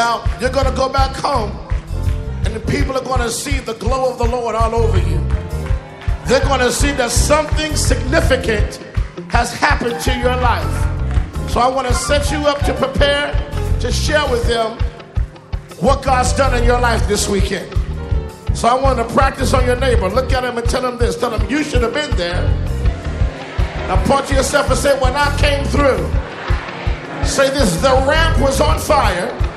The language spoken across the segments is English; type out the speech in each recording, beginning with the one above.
Now, you're going to go back home, and the people are going to see the glow of the Lord all over you. They're going to see that something significant has happened to your life. So I want to set you up to prepare to share with them what God's done in your life this weekend. So I want to practice on your neighbor. Look at him and tell him this. Tell him you should have been there. Now point to yourself and say, when I came through, say this, the ramp was on fire.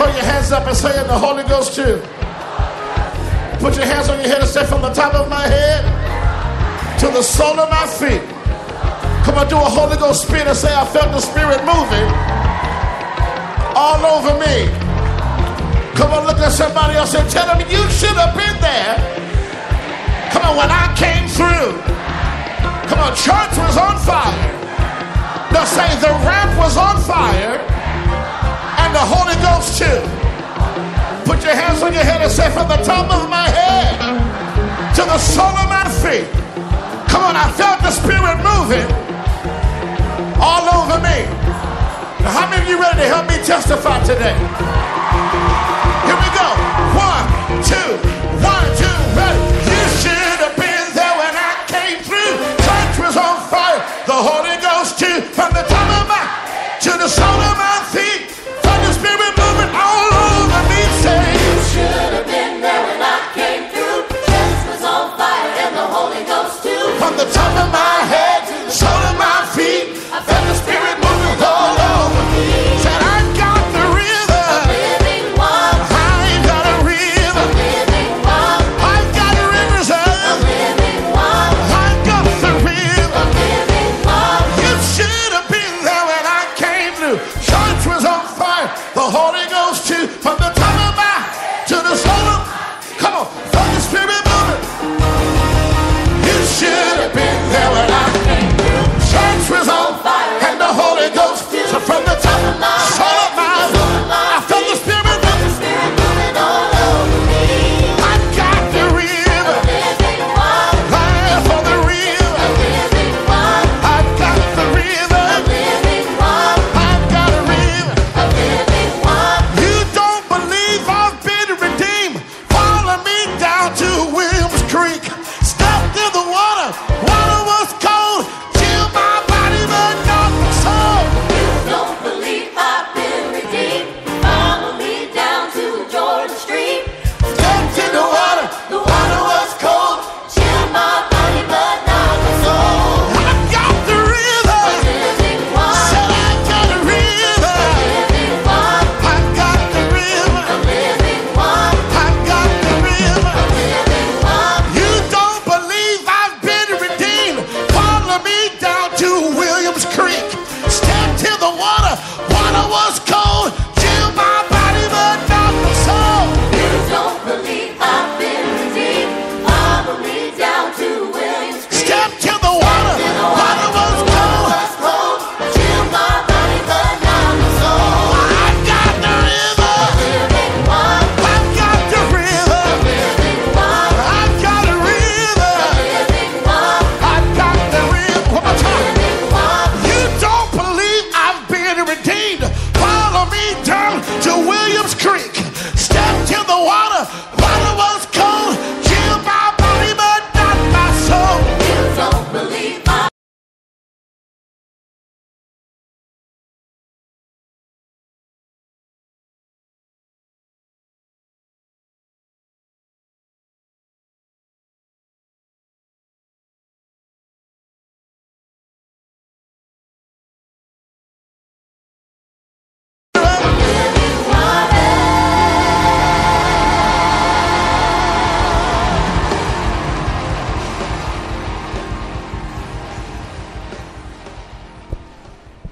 Throw your hands up and say in the Holy Ghost too. Put your hands on your head and say from the top of my head to the sole of my feet. Come on, do a Holy Ghost spin and say, I felt the Spirit moving all over me. Come on, look at somebody else and tell them you should have been there. Come on, when I came through. Come on, church was on fire. Now say the ramp was on fire and the Holy Ghost too. Put your hands on your head and say, from the top of my head to the sole of my feet. Come on, I felt the Spirit moving all over me. Now, how many of you ready to help me testify today? Here we go. One, two, one, two, ready. You should have been there when I came through. Church was on fire. The Holy Ghost too. From the top of my to the sole of my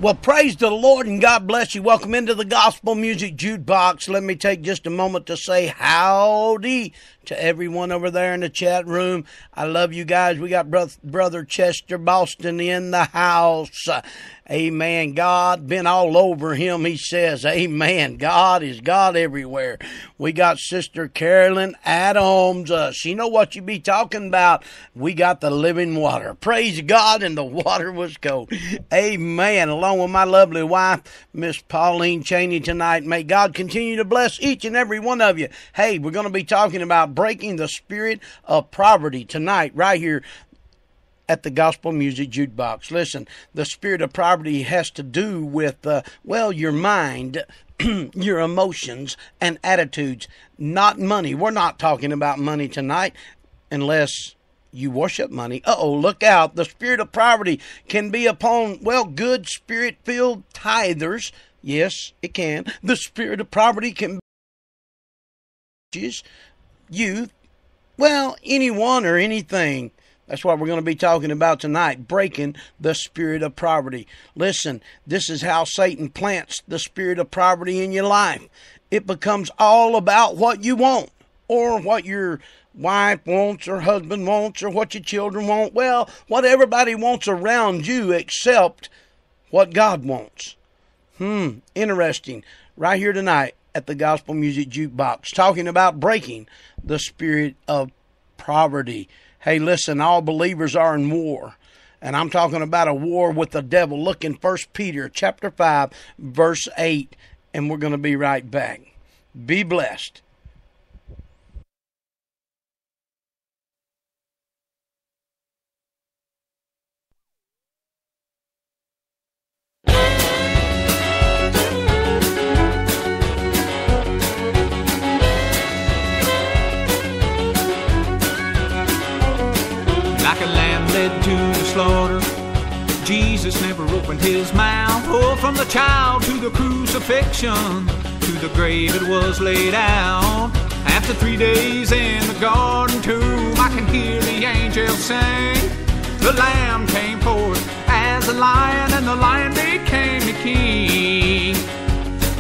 Well, praise the Lord and God bless you. Welcome into the Gospel Music Jukebox. Let me take just a moment to say howdy to everyone over there in the chat room. I love you guys. We got brother Chester Boston in the house. Amen. God been all over him, he says. Amen. God is God everywhere. We got Sister Carolyn Adams. Uh, she know what you be talking about. We got the living water. Praise God, and the water was cold. Amen. Along with my lovely wife, Miss Pauline Chaney tonight. May God continue to bless each and every one of you. Hey, we're going to be talking about breaking the spirit of poverty tonight, right here at the gospel music jukebox. Listen, the spirit of poverty has to do with, uh, well, your mind, your emotions, and attitudes, not money. We're not talking about money tonight unless you worship money. Oh, look out. The spirit of poverty can be upon, well, good spirit filled tithers. Yes, it can. The spirit of poverty can be youth, well, anyone or anything. That's what we're going to be talking about tonight breaking the spirit of poverty. Listen, this is how Satan plants the spirit of poverty in your life. It becomes all about what you want or what your wife wants or husband wants or what your children want. Well, what everybody wants around you except what God wants. Hmm, interesting. Right here tonight at the Gospel Music Jukebox, talking about breaking the spirit of poverty. Hey, listen, all believers are in war. And I'm talking about a war with the devil. Look in 1 Peter chapter 5, verse 8, and we're going to be right back. Be blessed. Jesus never opened his mouth. Oh, from the child to the crucifixion, to the grave it was laid out. After three days in the garden tomb, I can hear the angels sing. The lamb came forth as a lion, and the lion became the king.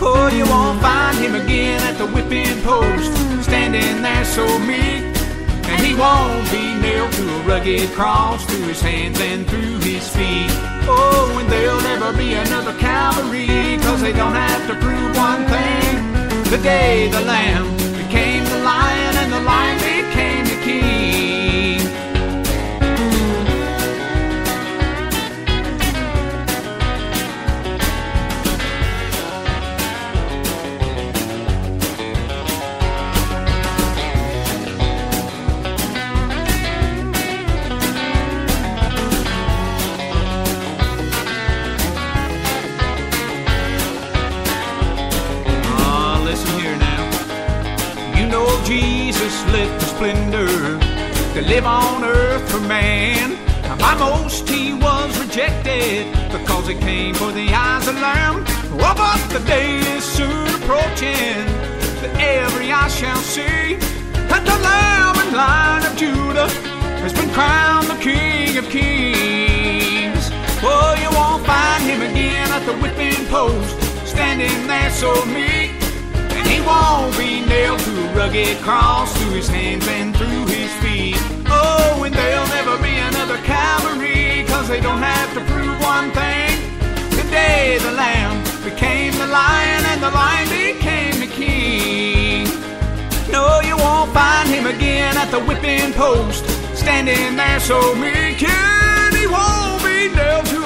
Oh, you won't find him again at the whipping post, standing there so meek. And he won't be nailed to a rugged cross through his hands and through his feet. Oh, and there'll never be another Calvary, cause they don't have to prove one thing. The day the Lamb became the lion and the lion became splendor to live on earth for man. By most he was rejected because he came for the eyes of lamb. Oh, but the day is soon approaching that every eye shall see that the Lamb and Lion of Judah has been crowned the King of Kings. Oh, you won't find him again at the whipping post, standing there so meek. He won't be nailed to a rugged cross through his hands and through his feet. Oh, and there'll never be another Calvary, cause they don't have to prove one thing. Today the Lamb became the lion, and the lion became the king. No, you won't find him again at the whipping post, standing there so meek. And he won't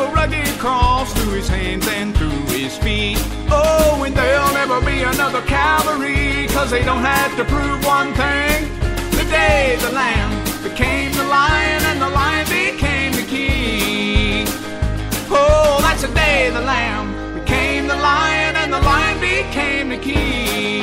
a rugged cross through his hands and through his feet. Oh, and there'll never be another Calvary, cause they don't have to prove one thing. The day the Lamb became the lion, and the lion became the king. Oh, that's the day the Lamb became the lion, and the lion became the king.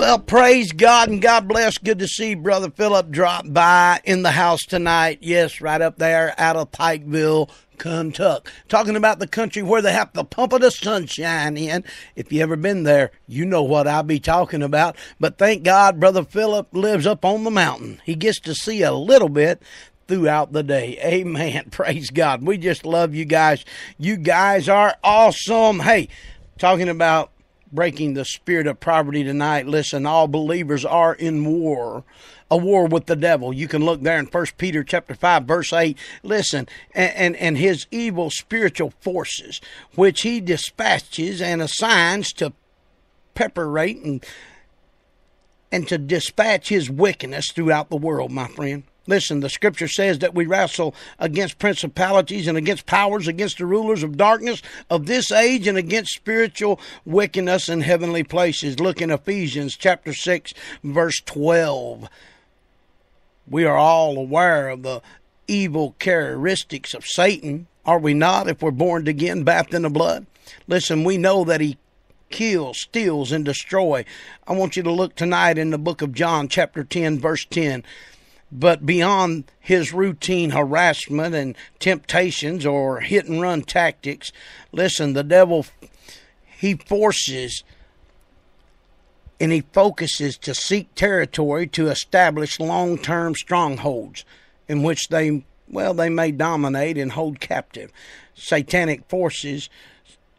Well, praise God and God bless. Good to see Brother Philip drop by in the house tonight. Yes, right up there out of Pikeville, Kentucky. Talking about the country where they have the pump of the sunshine in. If you ever been there, you know what I'll be talking about. But thank God Brother Philip lives up on the mountain. He gets to see a little bit throughout the day. Amen. Praise God. We just love you guys. You guys are awesome. Hey, talking about breaking the spirit of poverty tonight. Listen, all believers are in war, a war with the devil. You can look there in First Peter chapter five, verse eight. Listen, and, and, and his evil spiritual forces, which he dispatches and assigns to perpetrate and and to dispatch his wickedness throughout the world, my friend. Listen, the scripture says that we wrestle against principalities and against powers, against the rulers of darkness of this age, and against spiritual wickedness in heavenly places. Look in Ephesians chapter 6, verse 12. We are all aware of the evil characteristics of Satan, are we not, if we're born again, bathed in the blood? Listen, we know that he kills, steals, and destroy. I want you to look tonight in the book of John, chapter 10, verse 10. But beyond his routine harassment and temptations or hit and run tactics, listen, the devil, he forces and he focuses to seek territory to establish long term strongholds in which they, well, they may dominate and hold captive. Satanic forces,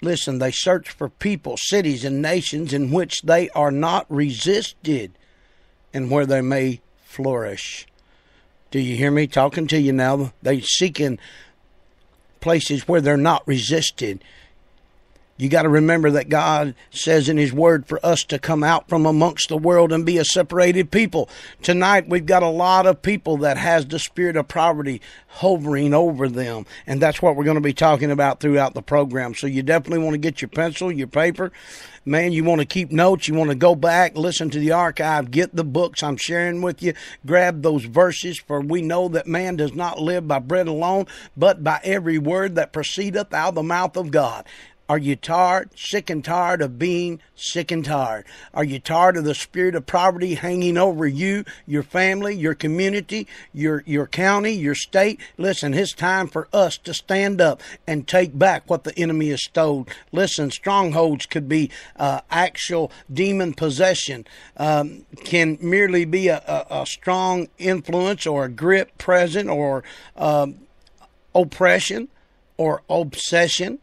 listen, they search for people, cities, and nations in which they are not resisted and where they may flourish. Do you hear me talking to you now? They seeking places where they're not resisted. You got to remember that God says in His Word for us to come out from amongst the world and be a separated people. Tonight we've got a lot of people that has the spirit of poverty hovering over them, and that's what we're going to be talking about throughout the program. So you definitely want to get your pencil, your paper, man, you want to keep notes, you want to go back, listen to the archive, get the books I'm sharing with you, grab those verses, for we know that man does not live by bread alone, but by every word that proceedeth out of the mouth of God. Are you tired, sick and tired of being sick and tired? Are you tired of the spirit of poverty hanging over you, your family, your community, your your county, your state? Listen, it's time for us to stand up and take back what the enemy has stole. Listen, strongholds could be uh, actual demon possession, um, can merely be a, a, a, strong influence or a grip present or um, oppression or obsession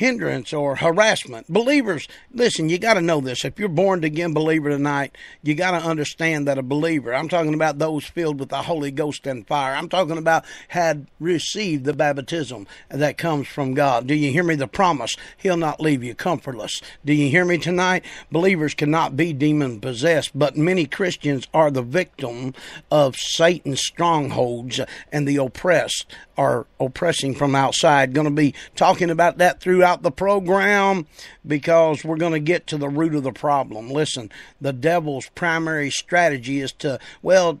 hindrance or harassment. Believers, listen, you got to know this. If you're born again believer tonight, you got to understand that a believer, I'm talking about those filled with the Holy Ghost and fire. I'm talking about had received the baptism that comes from God. Do you hear me? The promise, He'll not leave you comfortless. Do you hear me tonight? Believers cannot be demon possessed, but many Christians are the victim of Satan's strongholds and the oppressed are oppressing from outside. Going to be talking about that throughout the program because we're going to get to the root of the problem. Listen, the devil's primary strategy is to, well,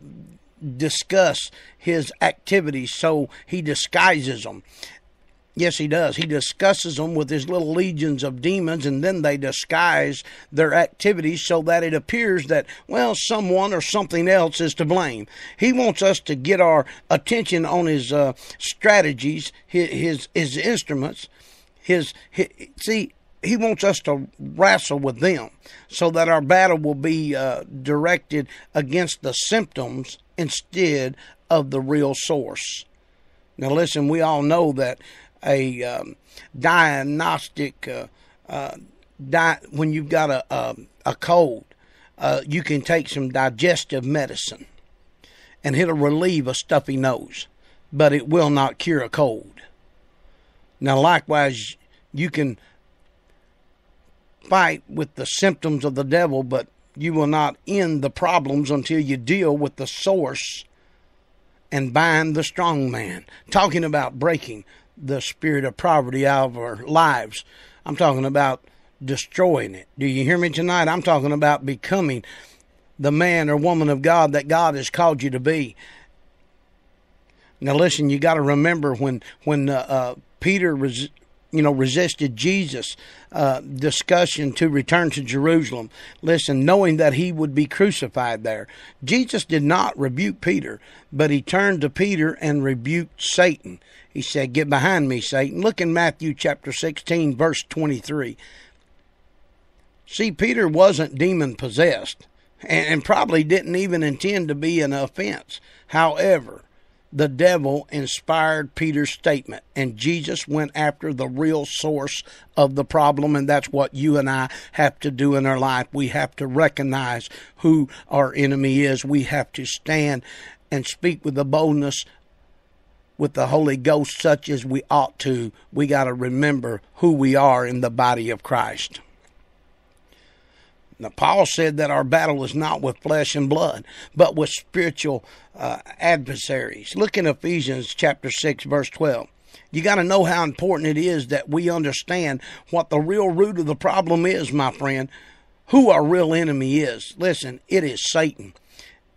discuss his activities so he disguises them. Yes, he does. He discusses them with his little legions of demons, and then they disguise their activities so that it appears that, well, someone or something else is to blame. He wants us to get our attention on his uh, strategies, his, his, his instruments, his, his see. He wants us to wrestle with them so that our battle will be uh, directed against the symptoms instead of the real source. Now, listen, we all know that a um, diagnostic uh, uh, di- when you've got a a, a cold, uh, you can take some digestive medicine, and it'll relieve a stuffy nose, but it will not cure a cold. Now, likewise, you can fight with the symptoms of the devil, but you will not end the problems until you deal with the source and bind the strong man. Talking about breaking the spirit of poverty out of our lives. I'm talking about destroying it. Do you hear me tonight? I'm talking about becoming the man or woman of God that God has called you to be. Now, listen, you got to remember when when uh, uh, Peter was you know, resisted Jesus' uh, discussion to return to Jerusalem. Listen, knowing that he would be crucified there. Jesus did not rebuke Peter, but he turned to Peter and rebuked Satan. He said, Get behind me, Satan. Look in Matthew chapter 16, verse 23. See, Peter wasn't demon possessed and probably didn't even intend to be an offense. However, the devil inspired Peter's statement, and Jesus went after the real source of the problem, and that's what you and I have to do in our life. We have to recognize who our enemy is. We have to stand and speak with the boldness with the Holy Ghost, such as we ought to. We got to remember who we are in the body of Christ. Now, Paul said that our battle is not with flesh and blood, but with spiritual uh, adversaries. Look in Ephesians chapter 6, verse 12. You got to know how important it is that we understand what the real root of the problem is, my friend. Who our real enemy is. Listen, it is Satan.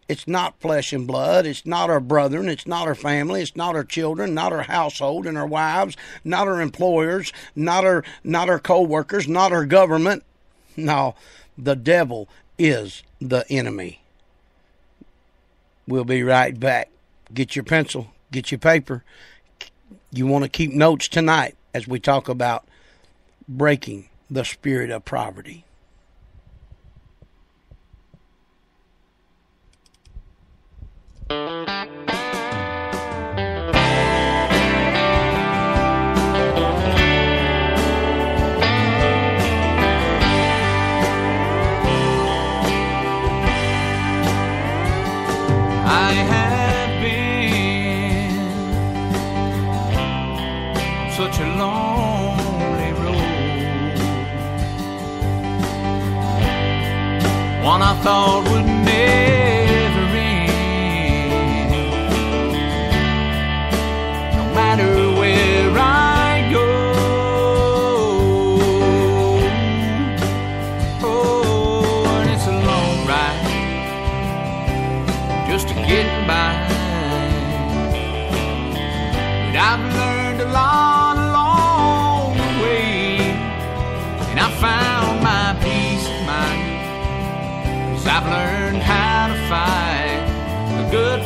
It's not flesh and blood. It's not our brethren. It's not our family. It's not our children, not our household and our wives, not our employers, not our not our co-workers, not our government. No, the devil is the enemy. We'll be right back. Get your pencil, get your paper. You want to keep notes tonight as we talk about breaking the spirit of poverty. I have been such a lonely road. One I thought would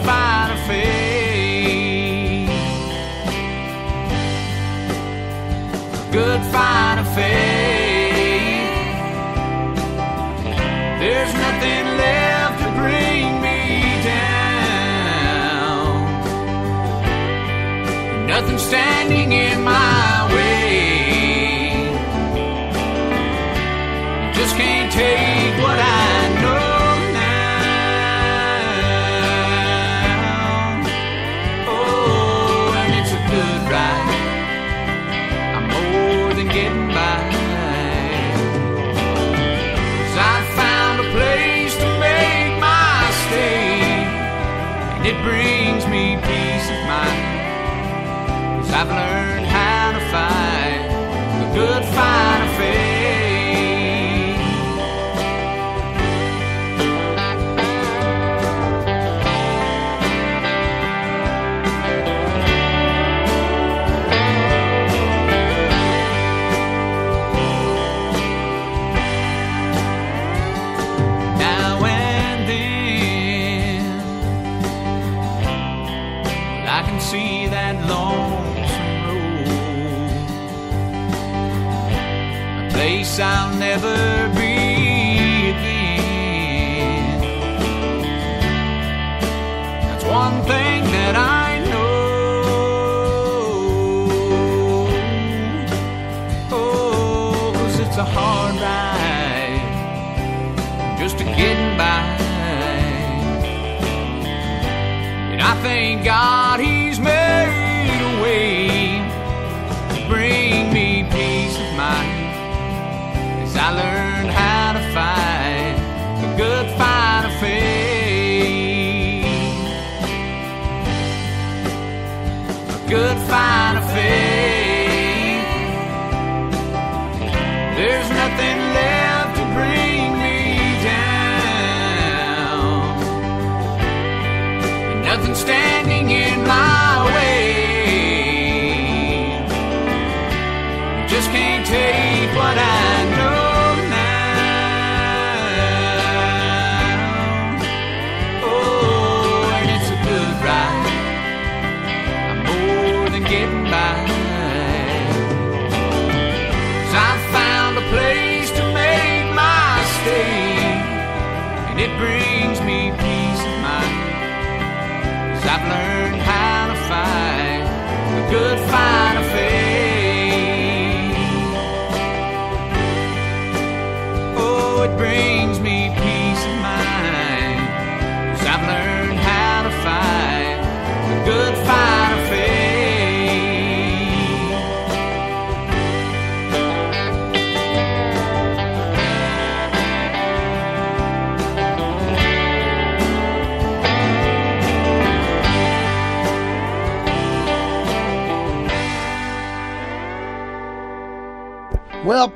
a fight of faith. A good fight of faith. There's nothing left to bring me down. Nothing standing in my way. Just can't take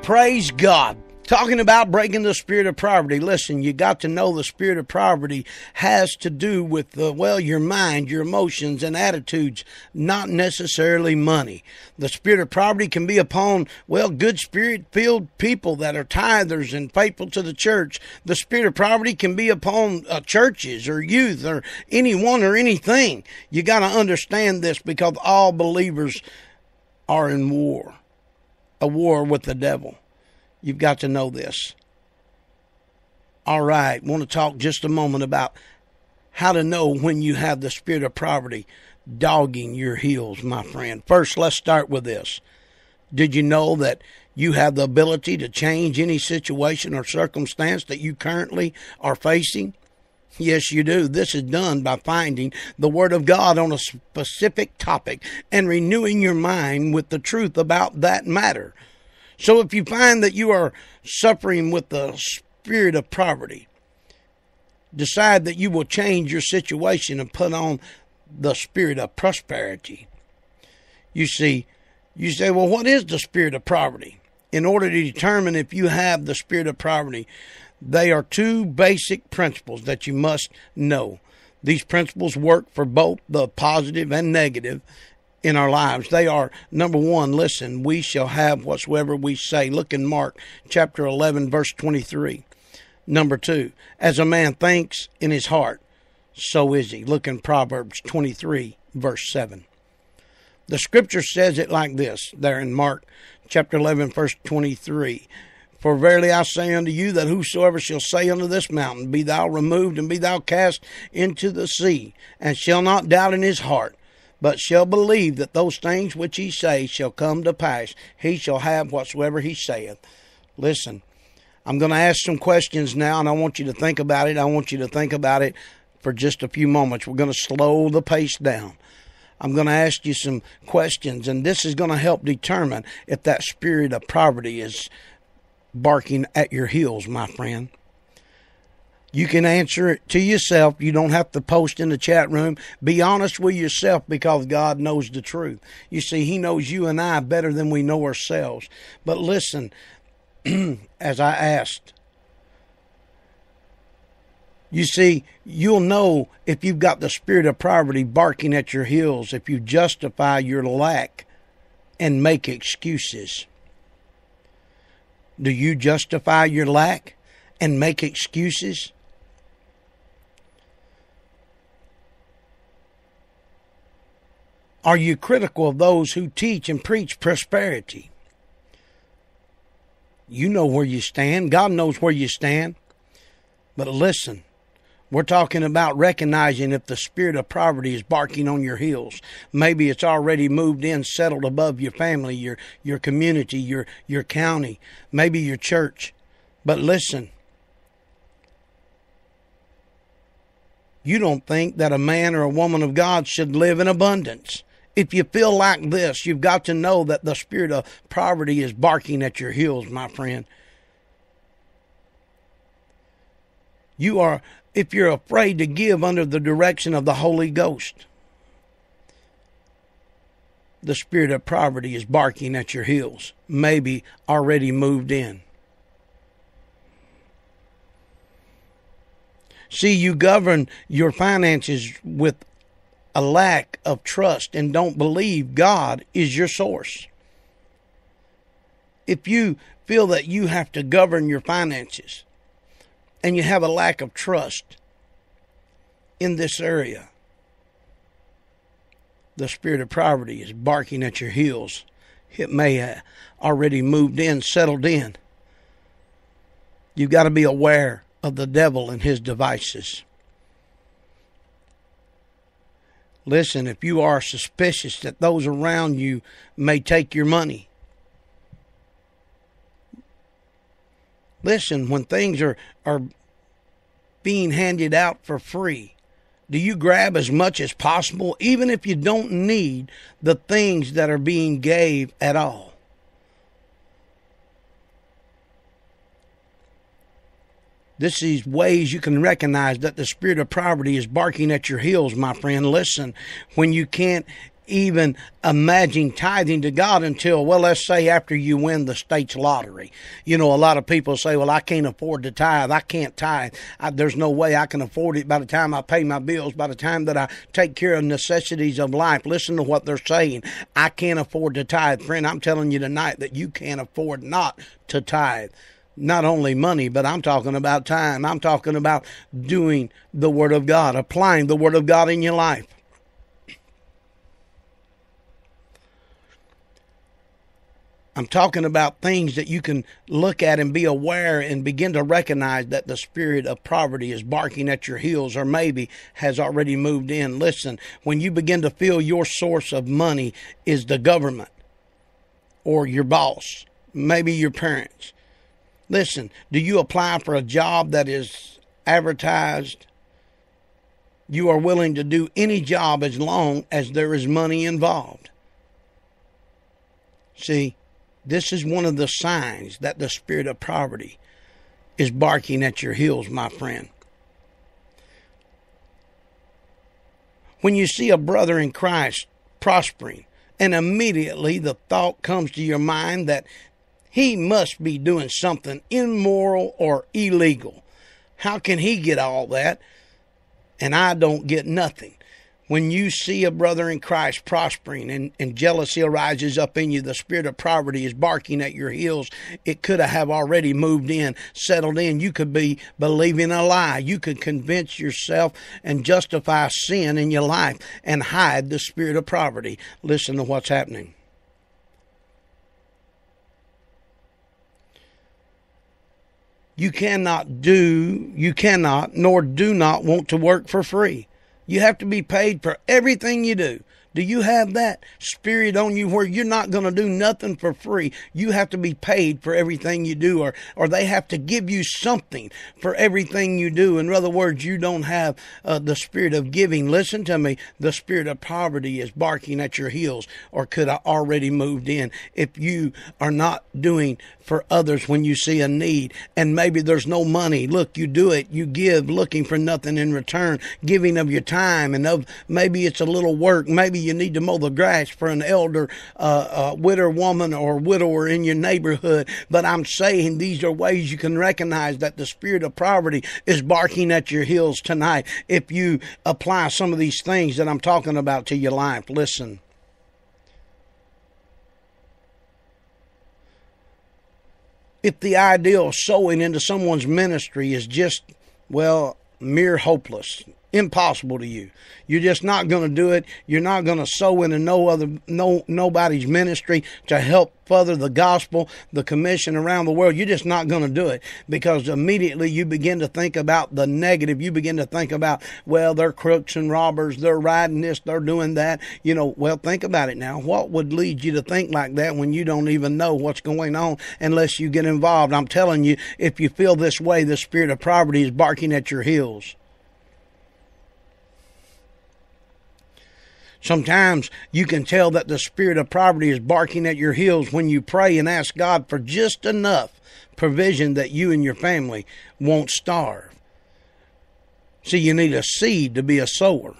praise God. Talking about breaking the spirit of poverty. Listen, you got to know the spirit of poverty has to do with the, well, your mind, your emotions and attitudes, not necessarily money. The spirit of poverty can be upon, well, good spirit filled people that are tithers and faithful to the church. The spirit of poverty can be upon uh, churches or youth or anyone or anything. You got to understand this because all believers are in war a war with the devil. You've got to know this. All right, want to talk just a moment about how to know when you have the spirit of poverty dogging your heels, my friend. First, let's start with this. Did you know that you have the ability to change any situation or circumstance that you currently are facing? Yes, you do. This is done by finding the Word of God on a specific topic and renewing your mind with the truth about that matter. So if you find that you are suffering with the spirit of poverty, decide that you will change your situation and put on the spirit of prosperity. You see, you say, well, what is the spirit of poverty? In order to determine if you have the spirit of poverty, they are two basic principles that you must know. These principles work for both the positive and negative in our lives. They are number one, listen, we shall have whatsoever we say. Look in Mark chapter 11, verse 23. Number two, as a man thinks in his heart, so is he. Look in Proverbs 23, verse 7. The scripture says it like this there in Mark chapter 11, verse 23. For verily I say unto you that whosoever shall say unto this mountain, Be thou removed and be thou cast into the sea, and shall not doubt in his heart, but shall believe that those things which he saith shall come to pass, he shall have whatsoever he saith. Listen, I'm going to ask some questions now, and I want you to think about it. I want you to think about it for just a few moments. We're going to slow the pace down. I'm going to ask you some questions, and this is going to help determine if that spirit of poverty is barking at your heels, my friend. You can answer it to yourself. You don't have to post in the chat room. Be honest with yourself because God knows the truth. You see, He knows you and I better than we know ourselves. But listen, as I asked, you see, you'll know if you've got the spirit of poverty barking at your heels, if you justify your lack and make excuses. Do you justify your lack and make excuses? Are you critical of those who teach and preach prosperity? You know where you stand. God knows where you stand. But listen, we're talking about recognizing if the spirit of poverty is barking on your heels. Maybe it's already moved in, settled above your family, your your community, your your county, maybe your church. But listen, you don't think that a man or a woman of God should live in abundance. If you feel like this, you've got to know that the spirit of poverty is barking at your heels, my friend. You are, if you're afraid to give under the direction of the Holy Ghost, the spirit of poverty is barking at your heels, maybe already moved in. See, you govern your finances with a lack of trust and don't believe God is your source. If you feel that you have to govern your finances and you have a lack of trust in this area, the spirit of poverty is barking at your heels. It may have already moved in, settled in. You've got to be aware of the devil and his devices. Listen, if you are suspicious that those around you may take your money, listen, when things are, are being handed out for free, do you grab as much as possible, even if you don't need the things that are being gave at all? This is ways you can recognize that the spirit of poverty is barking at your heels, my friend. Listen, when you can't even imagine tithing to God until, well, let's say after you win the state's lottery. You know, a lot of people say, well, I can't afford to tithe. I can't tithe. I, there's no way I can afford it by the time I pay my bills, by the time that I take care of necessities of life. Listen to what they're saying. I can't afford to tithe. Friend, I'm telling you tonight that you can't afford not to tithe not only money, but I'm talking about time. I'm talking about doing the Word of God, applying the Word of God in your life. I'm talking about things that you can look at and be aware and begin to recognize that the spirit of poverty is barking at your heels or maybe has already moved in. Listen, when you begin to feel your source of money is the government or your boss, maybe your parents, Listen, do you apply for a job that is advertised? You are willing to do any job as long as there is money involved. See, this is one of the signs that the spirit of poverty is barking at your heels, my friend. When you see a brother in Christ prospering, and immediately the thought comes to your mind that he must be doing something immoral or illegal. How can he get all that and I don't get nothing? When you see a brother in Christ prospering and, and jealousy arises up in you, the spirit of poverty is barking at your heels. It could have already moved in, settled in. You could be believing a lie. You could convince yourself and justify sin in your life and hide the spirit of poverty. Listen to what's happening. you cannot do, you cannot, nor do not want to work for free. You have to be paid for everything you do. Do you have that spirit on you where you're not going to do nothing for free? You have to be paid for everything you do, or, or they have to give you something for everything you do. In other words, you don't have uh, the spirit of giving. Listen to me. The spirit of poverty is barking at your heels, or could have already moved in. If you are not doing for others when you see a need, and maybe there's no money, look, you do it. You give looking for nothing in return, giving of your time, and of maybe it's a little work. Maybe you need to mow the grass for an elder, uh, uh, widow woman or widower in your neighborhood. But I'm saying these are ways you can recognize that the spirit of poverty is barking at your heels tonight if you apply some of these things that I'm talking about to your life. Listen. If the idea of sowing into someone's ministry is just, well, mere hopeless, impossible to you. You're just not going to do it. You're not going to sow into no other no nobody's ministry to help further the gospel, the commission around the world. You're just not going to do it because immediately you begin to think about the negative. You begin to think about, well, they're crooks and robbers. They're riding this. They're doing that. You know, well, think about it now. What would lead you to think like that when you don't even know what's going on unless you get involved? I'm telling you, if you feel this way, the spirit of poverty is barking at your heels. Sometimes you can tell that the spirit of poverty is barking at your heels when you pray and ask God for just enough provision that you and your family won't starve. See, you need a seed to be a sower.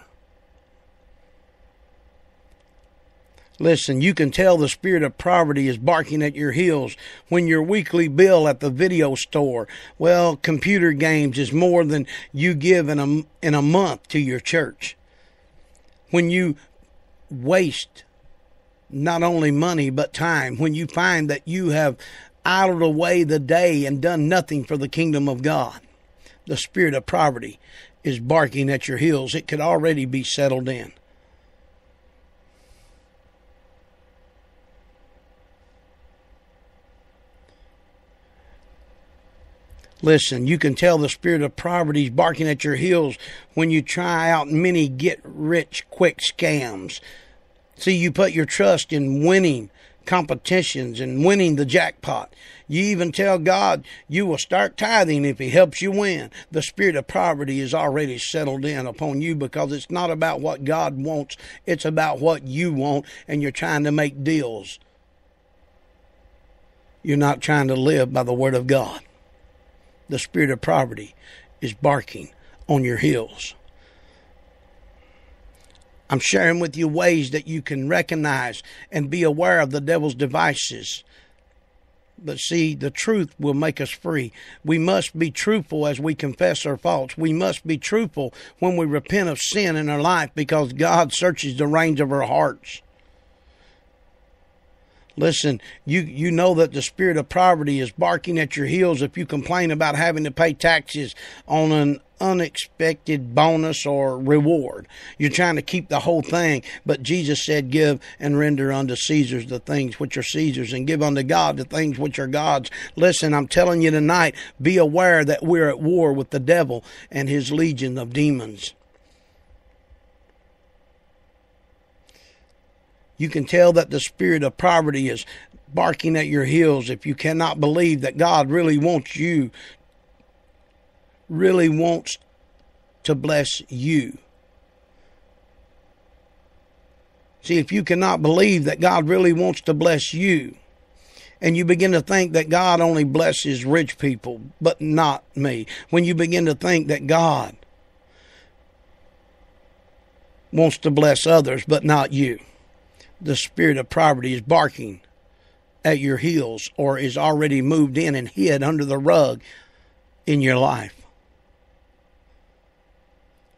Listen, you can tell the spirit of poverty is barking at your heels when your weekly bill at the video store, well, computer games is more than you give in a, in a month to your church. When you waste not only money but time when you find that you have idled away the day and done nothing for the kingdom of God. The spirit of poverty is barking at your heels. It could already be settled in. Listen, you can tell the spirit of poverty is barking at your heels when you try out many get rich quick scams. See, you put your trust in winning competitions and winning the jackpot. You even tell God you will start tithing if He helps you win. The spirit of poverty is already settled in upon you because it's not about what God wants, it's about what you want, and you're trying to make deals. You're not trying to live by the Word of God the spirit of poverty is barking on your heels. I'm sharing with you ways that you can recognize and be aware of the devil's devices. But see, the truth will make us free. We must be truthful as we confess our faults. We must be truthful when we repent of sin in our life because God searches the reins of our hearts. Listen, you you know that the spirit of poverty is barking at your heels if you complain about having to pay taxes on an unexpected bonus or reward. You're trying to keep the whole thing, but Jesus said, "Give and render unto Caesar's the things which are Caesar's, and give unto God the things which are God's." Listen, I'm telling you tonight, be aware that we're at war with the devil and his legion of demons. You can tell that the spirit of poverty is barking at your heels if you cannot believe that God really wants you, really wants to bless you. See, if you cannot believe that God really wants to bless you, and you begin to think that God only blesses rich people, but not me, when you begin to think that God wants to bless others, but not you the spirit of poverty is barking at your heels or is already moved in and hid under the rug in your life.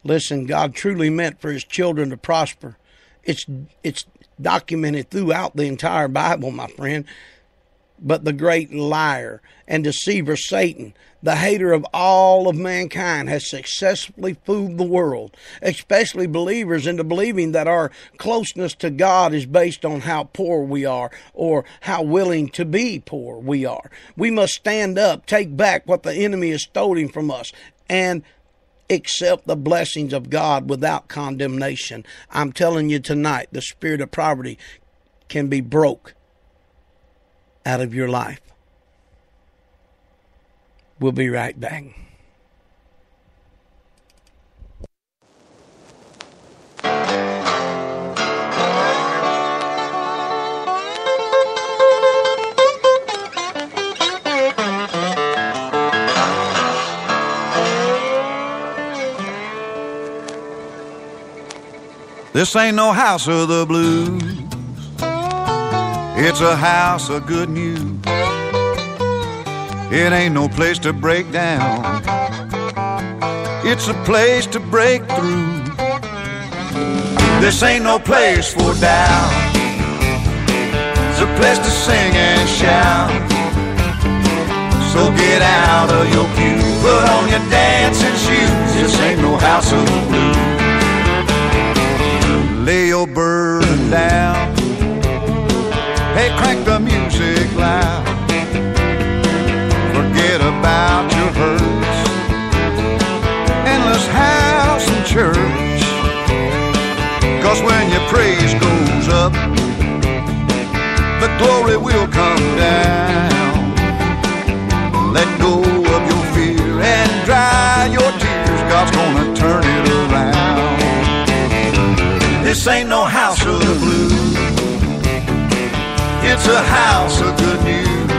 Listen, God truly meant for his children to prosper. It's it's documented throughout the entire Bible, my friend. But the great liar and deceiver Satan the hater of all of mankind, has successfully fooled the world, especially believers, into believing that our closeness to God is based on how poor we are or how willing to be poor we are. We must stand up, take back what the enemy has stolen from us, and accept the blessings of God without condemnation. I'm telling you tonight, the spirit of poverty can be broke out of your life. We'll be right back. This ain't no house of the blues. It's a house of good news. It ain't no place to break down. It's a place to break through. This ain't no place for doubt. It's a place to sing and shout. So get out of your pew, put on your dancing shoes. This ain't no house of blues. Lay your burden down. Hey, crank the music loud forget about your hurts. Endless house and church. Cause when your praise goes up, the glory will come down. Let go of your fear and dry your tears. God's gonna turn This ain't no house of the blues. It's a house of good news.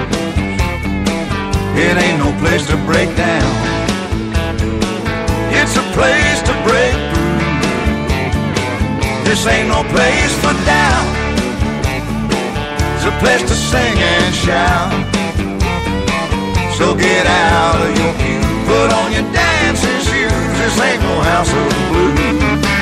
It ain't no place to break down. It's a place to break through. This ain't no place for doubt. It's a place to sing and shout. So get out of your pew, put on your dancing shoes. This ain't no house of blues.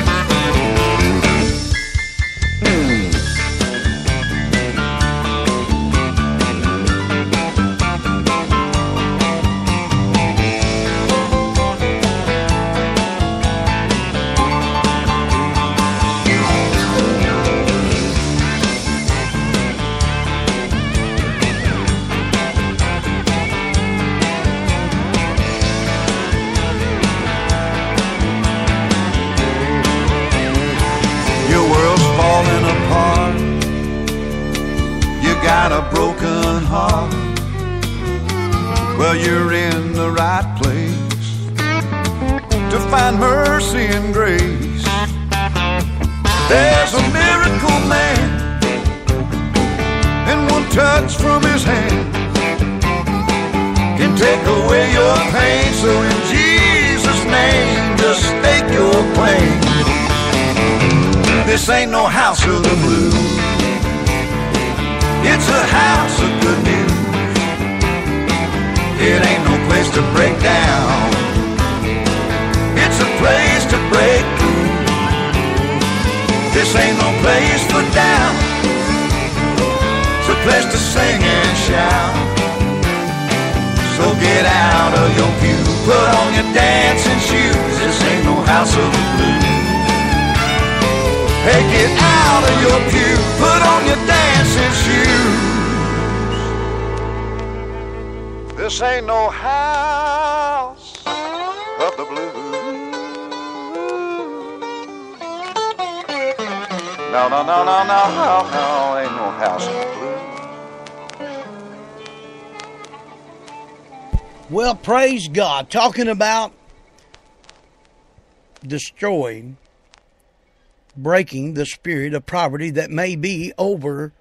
Ain't no house of the blues. It's a house of good news. It ain't no place to break down. It's a place to break through. This ain't no place for down. It's a place to sing and shout. So get out of your pew, put on your dancing shoes. This ain't no house of the blues. Hey, get out of your pew, put on your dancing shoes. This ain't no house of the blues. No, no, no, no, no, no, no, ain't no house of the blues. Well, praise God. Talking about destroying, breaking the spirit of poverty that may be over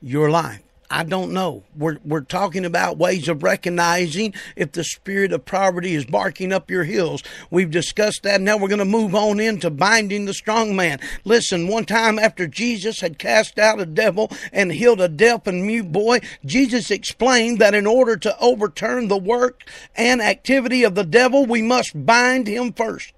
your life. I don't know. We're, we're talking about ways of recognizing if the spirit of poverty is barking up your heels. We've discussed that. Now we're going to move on into binding the strong man. Listen, one time after Jesus had cast out a devil and healed a deaf and mute boy, Jesus explained that in order to overturn the work and activity of the devil, we must bind him first.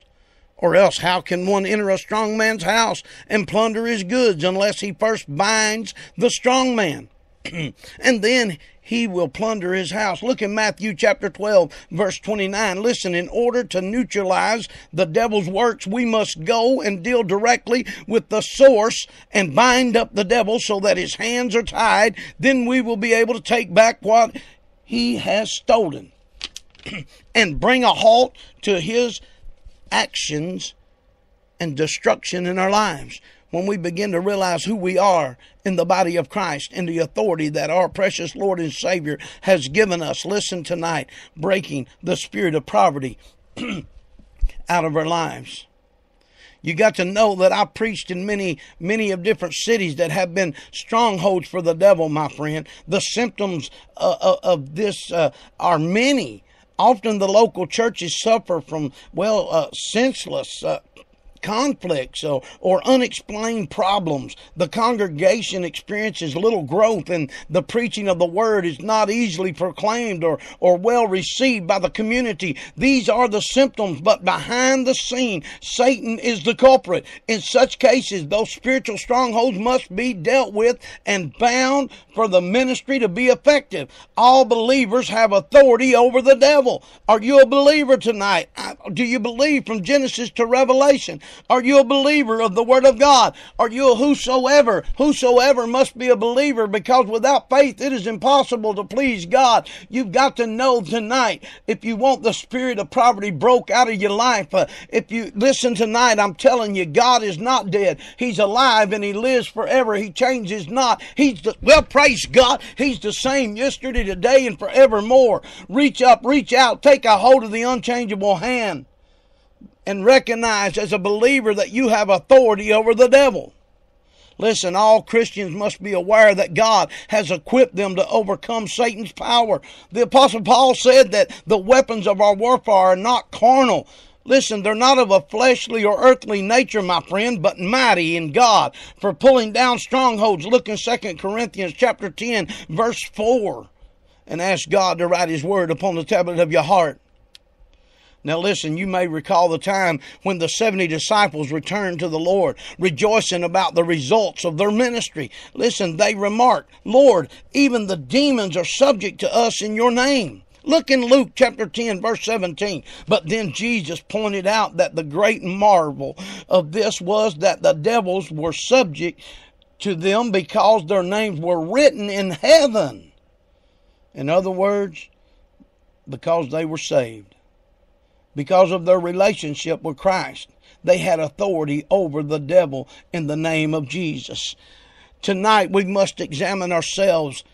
Or else, how can one enter a strong man's house and plunder his goods unless he first binds the strong man? and then he will plunder his house. Look in Matthew chapter 12, verse 29. Listen, in order to neutralize the devil's works, we must go and deal directly with the source and bind up the devil so that his hands are tied. Then we will be able to take back what he has stolen and bring a halt to his actions and destruction in our lives when we begin to realize who we are in the body of Christ and the authority that our precious Lord and Savior has given us. Listen tonight, breaking the spirit of poverty out of our lives. You got to know that I preached in many, many of different cities that have been strongholds for the devil, my friend. The symptoms uh, of this uh, are many. Often the local churches suffer from, well, uh, senseless uh, conflicts or, or unexplained problems. The congregation experiences little growth and the preaching of the word is not easily proclaimed or, or well received by the community. These are the symptoms, but behind the scene, Satan is the culprit. In such cases, those spiritual strongholds must be dealt with and bound for the ministry to be effective. All believers have authority over the devil. Are you a believer tonight? Do you believe from Genesis to Revelation? Are you a believer of the Word of God? Are you a whosoever? Whosoever must be a believer because without faith it is impossible to please God. You've got to know tonight if you want the spirit of poverty broke out of your life. Uh, if you listen tonight, I'm telling you, God is not dead. He's alive and He lives forever. He changes not. He's the, well, praise God. He's the same yesterday, today, and forevermore. Reach up, reach out, take a hold of the unchangeable hand and recognize as a believer that you have authority over the devil. Listen, all Christians must be aware that God has equipped them to overcome Satan's power. The Apostle Paul said that the weapons of our warfare are not carnal. Listen, they're not of a fleshly or earthly nature, my friend, but mighty in God for pulling down strongholds. Look in 2 Corinthians chapter 10, verse 4, and ask God to write his word upon the tablet of your heart. Now, listen, you may recall the time when the 70 disciples returned to the Lord, rejoicing about the results of their ministry. Listen, they remarked, Lord, even the demons are subject to us in your name. Look in Luke chapter 10, verse 17. But then Jesus pointed out that the great marvel of this was that the devils were subject to them because their names were written in heaven. In other words, because they were saved because of their relationship with Christ. They had authority over the devil in the name of Jesus. Tonight we must examine ourselves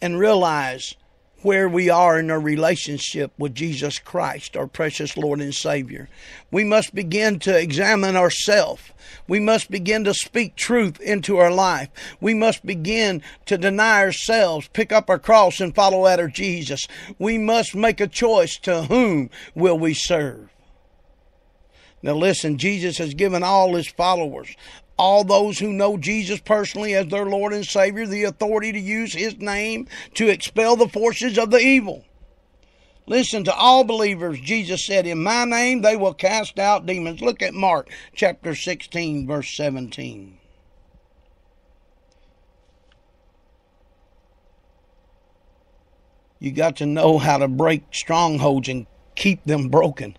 and realize where we are in our relationship with Jesus Christ, our precious Lord and Savior. We must begin to examine ourselves. We must begin to speak truth into our life. We must begin to deny ourselves, pick up our cross, and follow after Jesus. We must make a choice to whom will we serve. Now, listen, Jesus has given all his followers all those who know Jesus personally as their Lord and Savior the authority to use His name to expel the forces of the evil. Listen to all believers. Jesus said, In my name they will cast out demons. Look at Mark chapter 16, verse 17. You got to know how to break strongholds and keep them broken.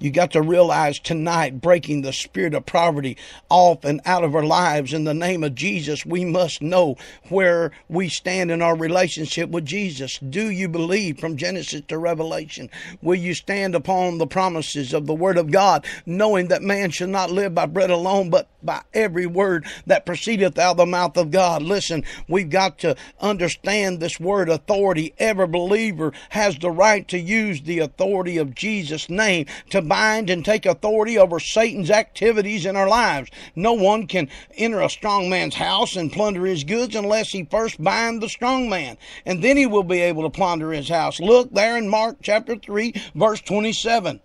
You got to realize tonight, breaking the spirit of poverty off and out of our lives in the name of Jesus, we must know where we stand in our relationship with Jesus. Do you believe from Genesis to Revelation? Will you stand upon the promises of the Word of God, knowing that man shall not live by bread alone, but by every word that proceedeth out of the mouth of God? Listen, we've got to understand this word authority. Every believer has the right to use the authority of Jesus' name to bind and take authority over Satan's activities in our lives. No one can enter a strong man's house and plunder his goods unless he first bind the strong man, and then he will be able to plunder his house. Look there in Mark chapter 3, verse 27.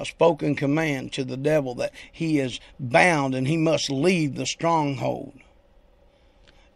a spoken command to the devil that he is bound and he must leave the stronghold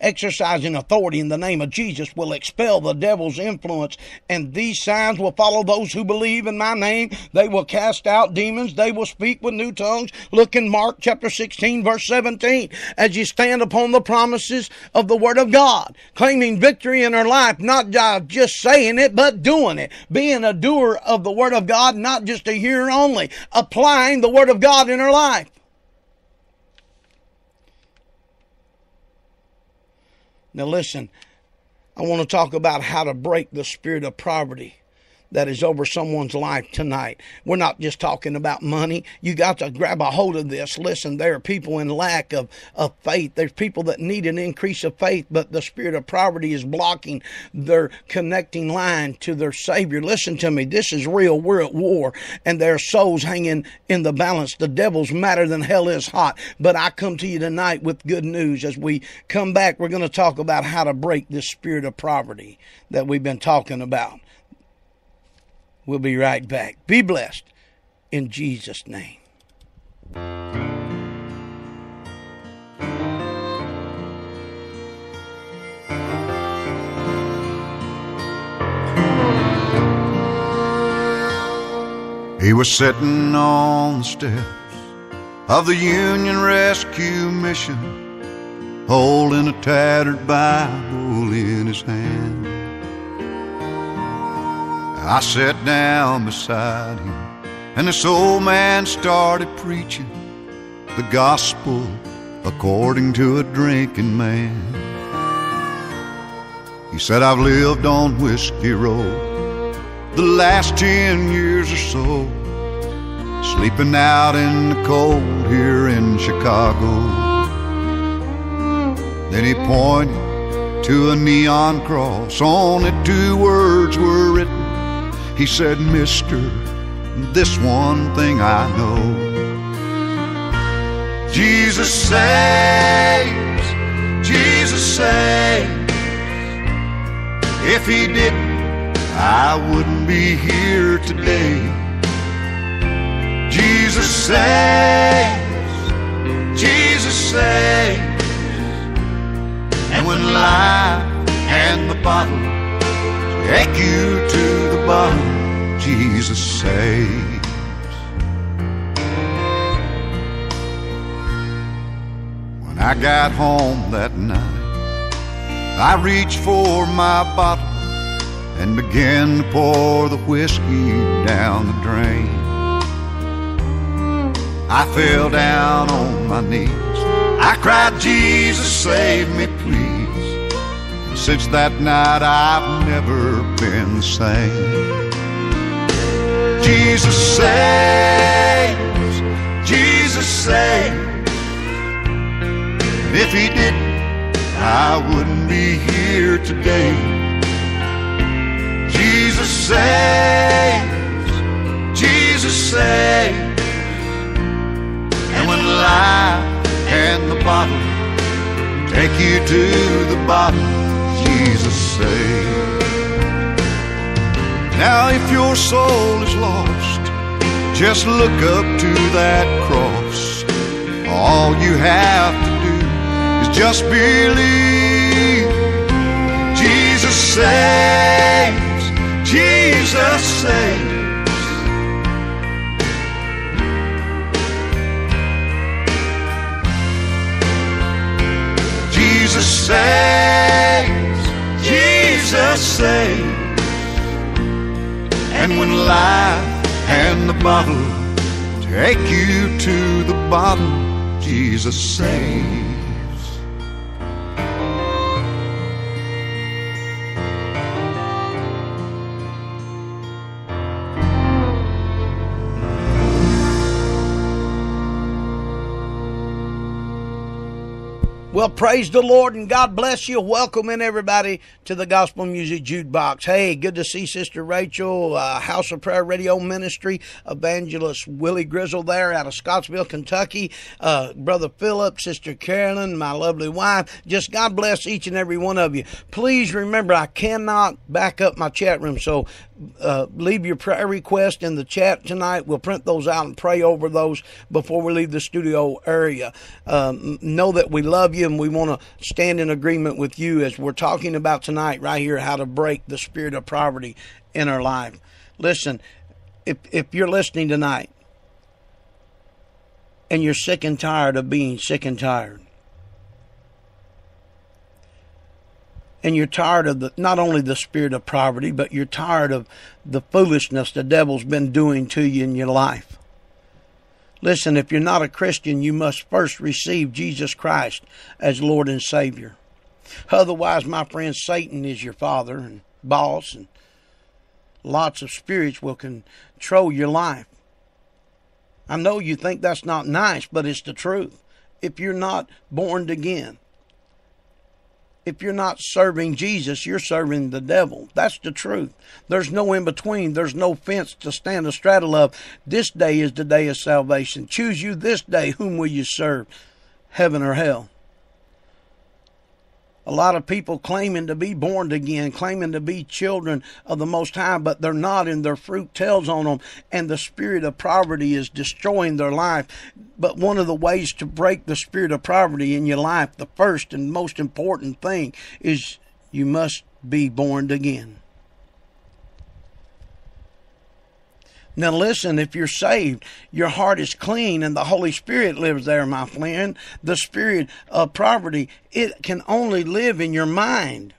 exercising authority in the name of Jesus will expel the devil's influence. And these signs will follow those who believe in my name. They will cast out demons. They will speak with new tongues. Look in Mark chapter 16, verse 17. As you stand upon the promises of the Word of God, claiming victory in our life, not just saying it, but doing it. Being a doer of the Word of God, not just a hearer only. Applying the Word of God in our life. Now, listen, I want to talk about how to break the spirit of poverty that is over someone's life tonight. We're not just talking about money. You got to grab a hold of this. Listen, there are people in lack of, of faith. There's people that need an increase of faith, but the spirit of poverty is blocking their connecting line to their Savior. Listen to me. This is real. We're at war, and there are souls hanging in the balance. The devil's madder than hell is hot. But I come to you tonight with good news. As we come back, we're going to talk about how to break this spirit of poverty that we've been talking about. We'll be right back. Be blessed in Jesus' name. He was sitting on the steps of the Union Rescue Mission, holding a tattered Bible in his hand. I sat down beside him, and this old man started preaching the gospel according to a drinking man. He said, I've lived on Whiskey Road the last ten years or so, sleeping out in the cold here in Chicago. Then he pointed to a neon cross, on it two words were written he said, Mister, this one thing I know. Jesus saves, Jesus saves. If he didn't, I wouldn't be here today. Jesus saves, Jesus saves. And when life and the bottle take you to the bottom, Jesus saves. When I got home that night, I reached for my bottle and began to pour the whiskey down the drain. I fell down on my knees. I cried, Jesus, save me, please. Since that night, I've never been the same. Jesus saves, Jesus saved. And if he didn't, I wouldn't be here today. Jesus saves, Jesus saves. And when life and the bottle take you to the bottom, Jesus saves. Now, if your soul is lost, just look up to that cross. All you have to do is just believe. Jesus saves, Jesus saves. Jesus saves, Jesus saves. And when life and the bottle take you to the bottom, Jesus saves. Well, praise the Lord and God bless you. Welcoming everybody to the Gospel Music Jukebox. Hey, good to see Sister Rachel, uh, House of Prayer Radio Ministry, Evangelist Willie Grizzle there out of Scottsville, Kentucky, uh, Brother Philip, Sister Carolyn, my lovely wife. Just God bless each and every one of you. Please remember, I cannot back up my chat room, so uh, leave your prayer request in the chat tonight. We'll print those out and pray over those before we leave the studio area. Um, know that we love you and we want to stand in agreement with you as we're talking about tonight, right here, how to break the spirit of poverty in our life. Listen, if, if you're listening tonight and you're sick and tired of being sick and tired, and you're tired of the not only the spirit of poverty, but you're tired of the foolishness the devil's been doing to you in your life. Listen, if you're not a Christian, you must first receive Jesus Christ as Lord and Savior. Otherwise, my friend, Satan is your father and boss, and lots of spirits will control your life. I know you think that's not nice, but it's the truth. If you're not born again, if you're not serving Jesus, you're serving the devil. That's the truth. There's no in between. There's no fence to stand a straddle of. This day is the day of salvation. Choose you this day whom will you serve, heaven or hell. A lot of people claiming to be born again, claiming to be children of the Most High, but they're not, and their fruit tells on them, and the spirit of poverty is destroying their life. But one of the ways to break the spirit of poverty in your life, the first and most important thing, is you must be born again. Now, listen, if you're saved, your heart is clean and the Holy Spirit lives there, my friend. The spirit of poverty, it can only live in your mind.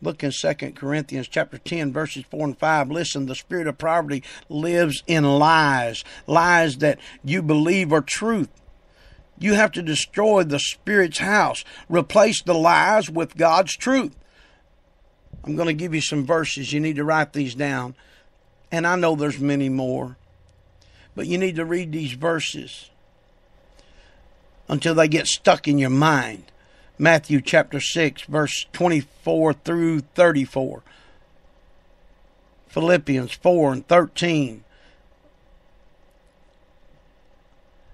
Look in 2 Corinthians chapter 10, verses 4 and 5. Listen, the spirit of poverty lives in lies, lies that you believe are truth. You have to destroy the spirit's house, replace the lies with God's truth. I'm going to give you some verses. You need to write these down. And I know there's many more. But you need to read these verses until they get stuck in your mind. Matthew chapter 6, verse 24 through 34. Philippians 4 and 13.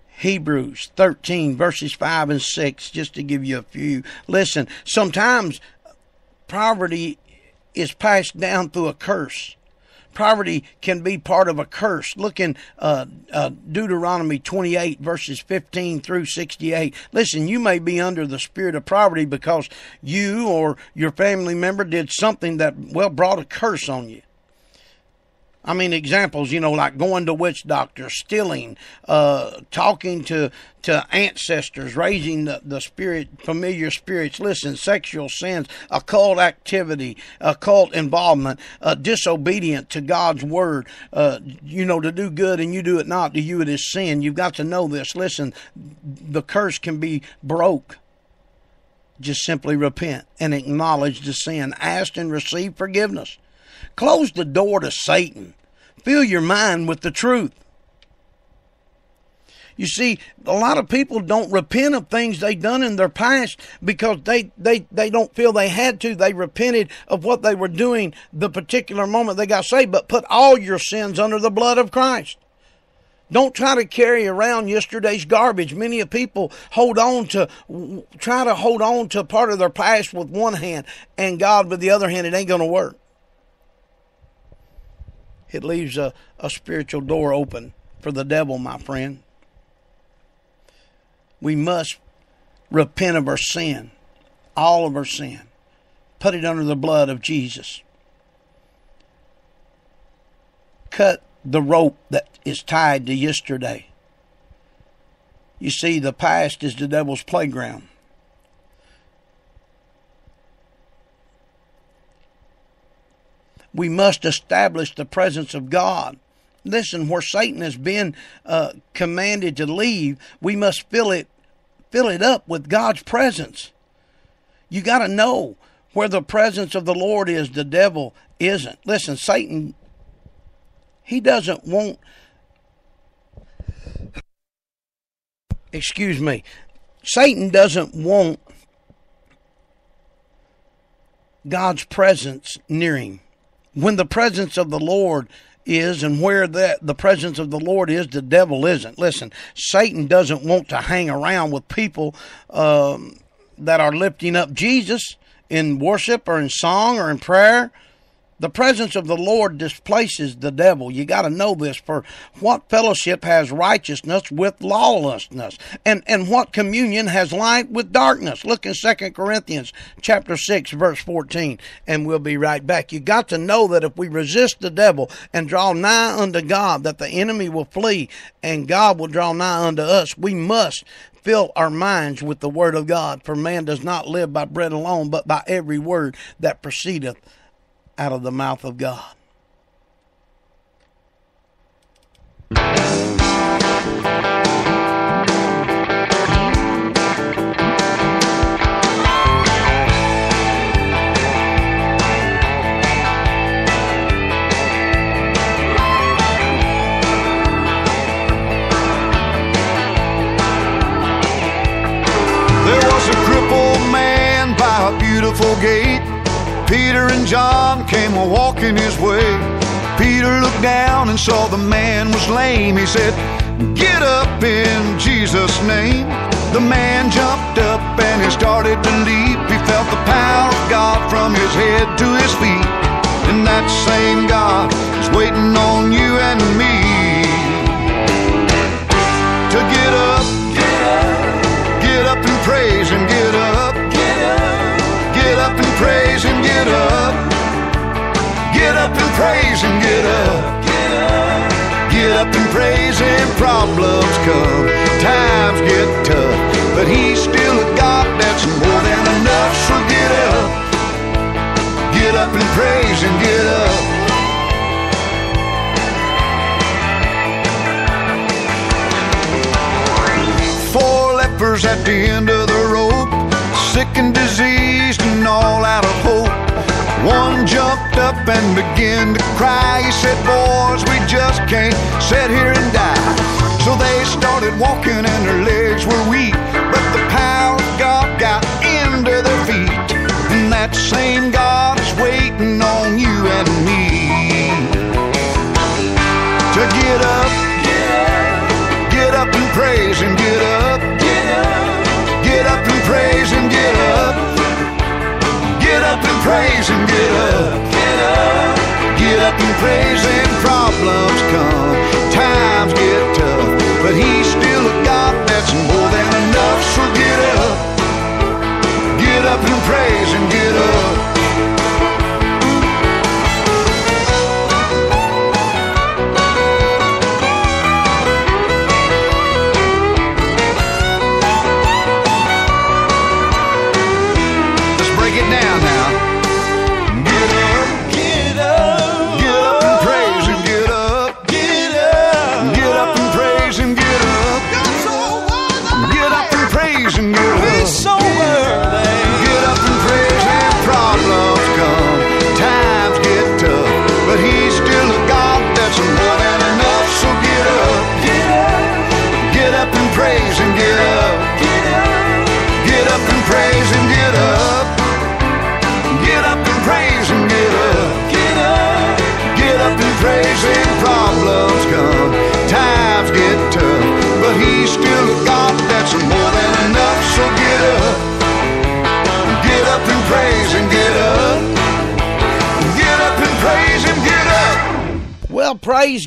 Hebrews 13, verses 5 and 6, just to give you a few. Listen, sometimes poverty is passed down through a curse. Poverty can be part of a curse. Look in uh, uh, Deuteronomy 28, verses 15 through 68. Listen, you may be under the spirit of poverty because you or your family member did something that, well, brought a curse on you. I mean, examples, you know, like going to witch doctors, stealing, uh, talking to, to ancestors, raising the, the spirit, familiar spirits. Listen, sexual sins, occult activity, occult involvement, uh, disobedient to God's word. Uh, you know, to do good and you do it not, to you it is sin. You've got to know this. Listen, the curse can be broke just simply repent and acknowledge the sin, ask and receive forgiveness. Close the door to Satan. Fill your mind with the truth. You see, a lot of people don't repent of things they've done in their past because they, they, they don't feel they had to. They repented of what they were doing the particular moment they got saved, but put all your sins under the blood of Christ. Don't try to carry around yesterday's garbage. Many of people hold on to, try to hold on to part of their past with one hand and God with the other hand. It ain't going to work. It leaves a, a spiritual door open for the devil, my friend. We must repent of our sin, all of our sin, put it under the blood of Jesus. Cut the rope that is tied to yesterday. You see, the past is the devil's playground. We must establish the presence of God listen, where Satan has been uh, commanded to leave, we must fill it, fill it up with God's presence. You got to know where the presence of the Lord is, the devil isn't. Listen, Satan, he doesn't want. Excuse me. Satan doesn't want God's presence near him. When the presence of the Lord is and where that the presence of the Lord is, the devil isn't. Listen, Satan doesn't want to hang around with people um, that are lifting up Jesus in worship or in song or in prayer. The presence of the Lord displaces the devil. You got to know this. For what fellowship has righteousness with lawlessness? And, and what communion has light with darkness? Look in 2 Corinthians chapter 6, verse 14, and we'll be right back. You got to know that if we resist the devil and draw nigh unto God, that the enemy will flee and God will draw nigh unto us. We must fill our minds with the word of God. For man does not live by bread alone, but by every word that proceedeth out of the mouth of God. There was a crippled man by a beautiful gate. Peter and John came walking his way. Peter looked down and saw the man was lame. He said, Get up in Jesus' name. The man jumped up and he started to leap. He felt the power of God from his head to his feet. And that same God is waiting on you and me to get up, praise and get up. Get up and praise and get up. Get up and praise and problems come. Times get tough, but he's still a God that's more than enough. So get up. Get up and praise and get up. Four lepers at the end of the diseased and all out of hope. One jumped up and began to cry. He said, Boys, we just can't sit here and die. So they started walking and their legs were weak. But the power of God got into their feet. And that same God get up, get up and praise him. Problems come, times get tough, but he's still a God that's more than enough. So get up, get up and praise and get up.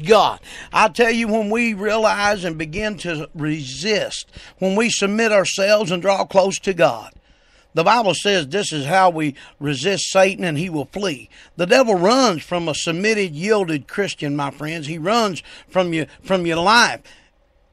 God. I tell you, when we realize and begin to resist, when we submit ourselves and draw close to God, the Bible says this is how we resist Satan and he will flee. The devil runs from a submitted, yielded Christian, my friends. He runs from you from your life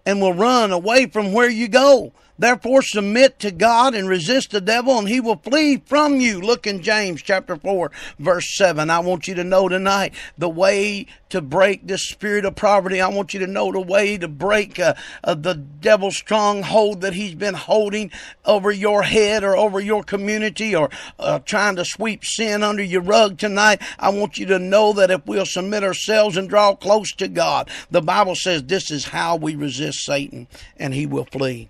and will run away from where you go. Therefore, submit to God and resist the devil, and he will flee from you. Look in James chapter 4, verse 7. I want you to know tonight the way to break this spirit of poverty. I want you to know the way to break uh, uh, the devil's stronghold that he's been holding over your head or over your community or uh, trying to sweep sin under your rug tonight. I want you to know that if we'll submit ourselves and draw close to God, the Bible says this is how we resist Satan, and he will flee.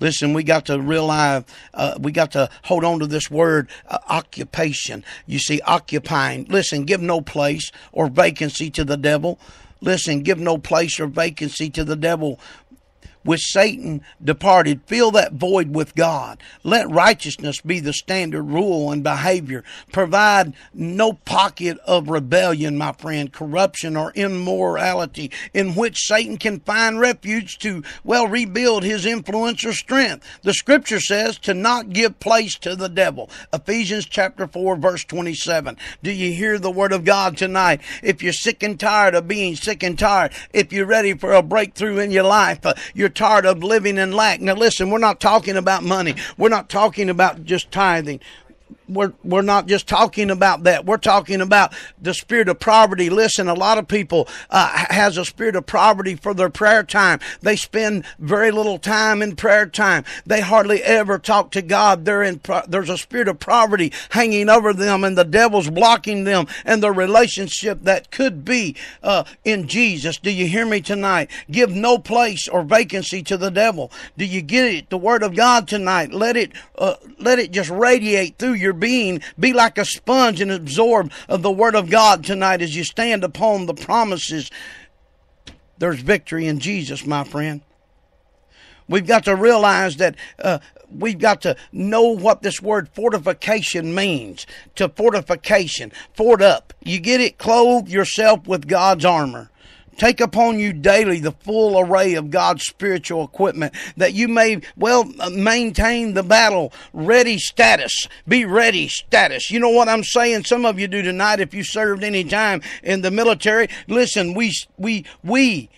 Listen, we got to realize, uh, we got to hold on to this word uh, occupation. You see, occupying. Listen, give no place or vacancy to the devil. Listen, give no place or vacancy to the devil with Satan departed, fill that void with God. Let righteousness be the standard rule and behavior. Provide no pocket of rebellion, my friend, corruption or immorality in which Satan can find refuge to, well, rebuild his influence or strength. The scripture says to not give place to the devil. Ephesians chapter 4, verse 27. Do you hear the word of God tonight? If you're sick and tired of being sick and tired, if you're ready for a breakthrough in your life, uh, you're tired of living in lack. Now, listen, we're not talking about money. We're not talking about just tithing we're we're not just talking about that. We're talking about the spirit of poverty. Listen, a lot of people uh, has a spirit of poverty for their prayer time. They spend very little time in prayer time. They hardly ever talk to God. They're in there's a spirit of poverty hanging over them, and the devil's blocking them and the relationship that could be uh, in Jesus. Do you hear me tonight? Give no place or vacancy to the devil. Do you get it? The word of God tonight. Let it uh, let it just radiate through your being. Be like a sponge and absorb of the Word of God tonight as you stand upon the promises. There's victory in Jesus, my friend. We've got to realize that uh, we've got to know what this word fortification means. To fortification, fort up. You get it? Clothe yourself with God's armor. Take upon you daily the full array of God's spiritual equipment that you may, well, uh, maintain the battle ready status. Be ready status. You know what I'm saying? Some of you do tonight if you served any time in the military. Listen, we, we, we,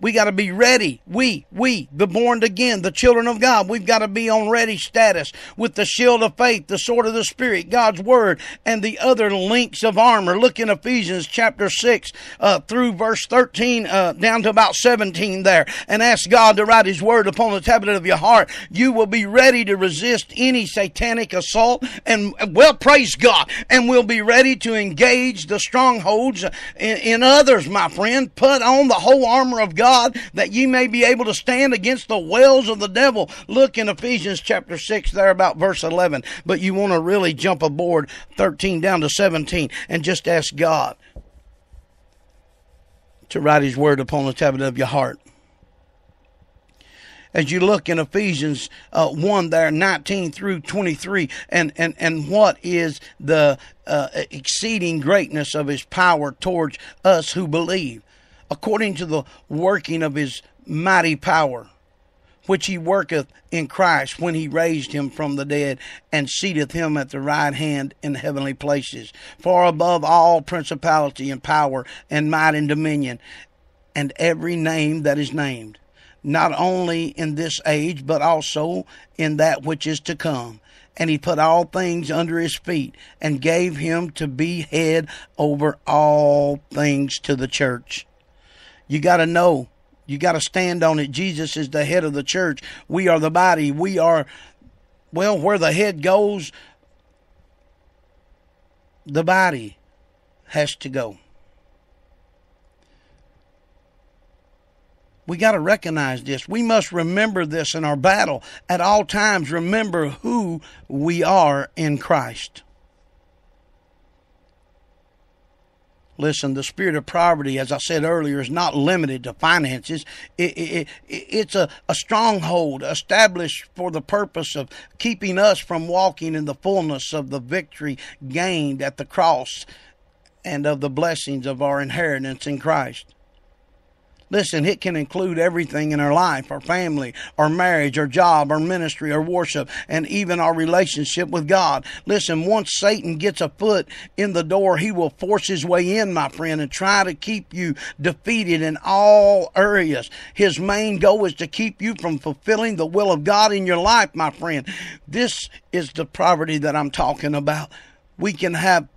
we got to be ready. We, we, the born again, the children of God, we've got to be on ready status with the shield of faith, the sword of the Spirit, God's word, and the other links of armor. Look in Ephesians chapter 6 uh, through verse 13 uh, down to about 17 there and ask God to write His word upon the tablet of your heart. You will be ready to resist any satanic assault and, well, praise God, and we'll be ready to engage the strongholds in, in others, my friend. Put on the whole armor of God God, that ye may be able to stand against the wells of the devil. Look in Ephesians chapter 6, there about verse 11. But you want to really jump aboard 13 down to 17 and just ask God to write His word upon the tablet of your heart as you look in Ephesians uh, 1 there, 19 through 23, and, and, and what is the uh, exceeding greatness of his power towards us who believe according to the working of his mighty power, which he worketh in Christ when he raised him from the dead and seateth him at the right hand in the heavenly places, far above all principality and power and might and dominion, and every name that is named, not only in this age, but also in that which is to come. And he put all things under his feet and gave him to be head over all things to the church you got to know. You got to stand on it. Jesus is the head of the church. We are the body. We are, well, where the head goes, the body has to go. We got to recognize this. We must remember this in our battle. At all times, remember who we are in Christ. Listen, the spirit of poverty, as I said earlier, is not limited to finances. It, it, it, it's a, a stronghold established for the purpose of keeping us from walking in the fullness of the victory gained at the cross and of the blessings of our inheritance in Christ. Listen, it can include everything in our life our family, our marriage, our job, our ministry, our worship, and even our relationship with God. Listen, once Satan gets a foot in the door, he will force his way in, my friend, and try to keep you defeated in all areas. His main goal is to keep you from fulfilling the will of God in your life, my friend. This is the poverty that I'm talking about. We can have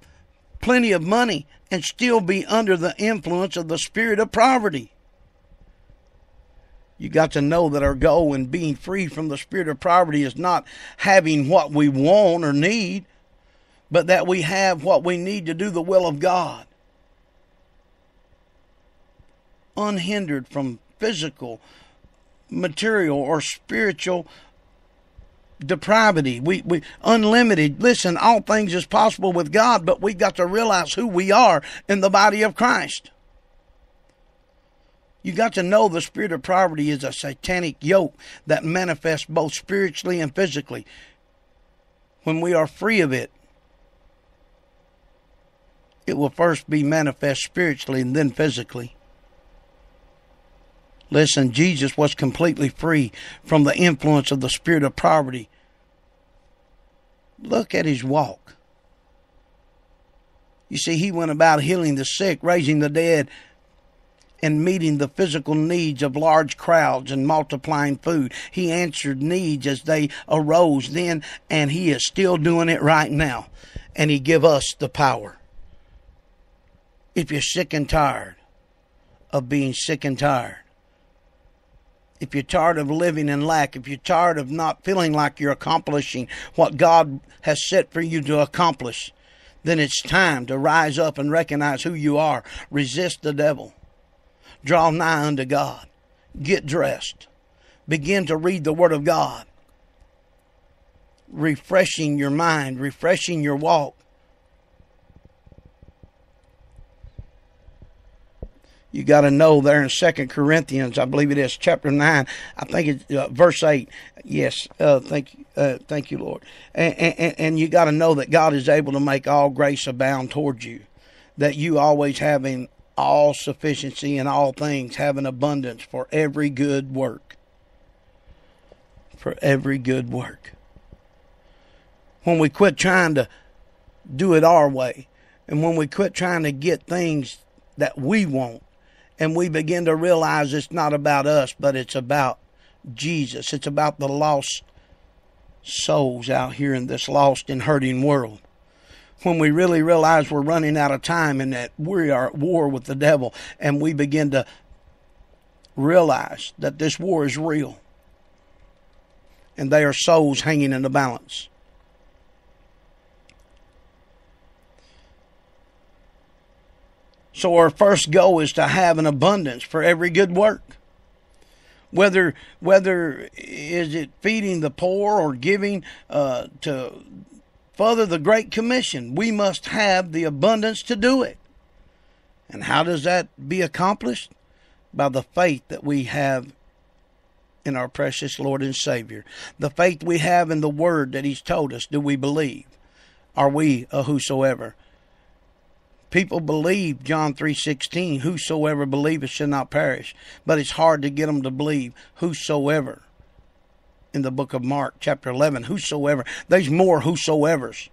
plenty of money and still be under the influence of the spirit of poverty. You got to know that our goal in being free from the spirit of poverty is not having what we want or need, but that we have what we need to do the will of God. Unhindered from physical, material, or spiritual depravity. We, we unlimited. Listen, all things is possible with God, but we've got to realize who we are in the body of Christ. You got to know the spirit of poverty is a satanic yoke that manifests both spiritually and physically. When we are free of it, it will first be manifest spiritually and then physically. Listen, Jesus was completely free from the influence of the spirit of poverty. Look at his walk. You see, he went about healing the sick, raising the dead, and meeting the physical needs of large crowds and multiplying food. He answered needs as they arose then, and he is still doing it right now. And he give us the power. If you're sick and tired of being sick and tired, if you're tired of living in lack, if you're tired of not feeling like you're accomplishing what God has set for you to accomplish, then it's time to rise up and recognize who you are. Resist the devil draw nigh unto God, get dressed, begin to read the Word of God, refreshing your mind, refreshing your walk. You got to know there in Second Corinthians, I believe it is chapter nine. I think it's uh, verse eight. Yes, uh, thank you, uh, thank you, Lord. And, and, and you got to know that God is able to make all grace abound towards you, that you always having all sufficiency in all things, having abundance for every good work. For every good work. When we quit trying to do it our way, and when we quit trying to get things that we want, and we begin to realize it's not about us, but it's about Jesus, it's about the lost souls out here in this lost and hurting world when we really realize we're running out of time and that we are at war with the devil and we begin to realize that this war is real and they are souls hanging in the balance. So our first goal is to have an abundance for every good work. Whether whether is it feeding the poor or giving uh, to further the Great Commission. We must have the abundance to do it. And how does that be accomplished? By the faith that we have in our precious Lord and Savior. The faith we have in the word that He's told us. Do we believe? Are we a whosoever? People believe John 3:16, whosoever believeth shall not perish, but it's hard to get them to believe whosoever in the book of Mark, chapter 11. Whosoever. There's more whosoever's.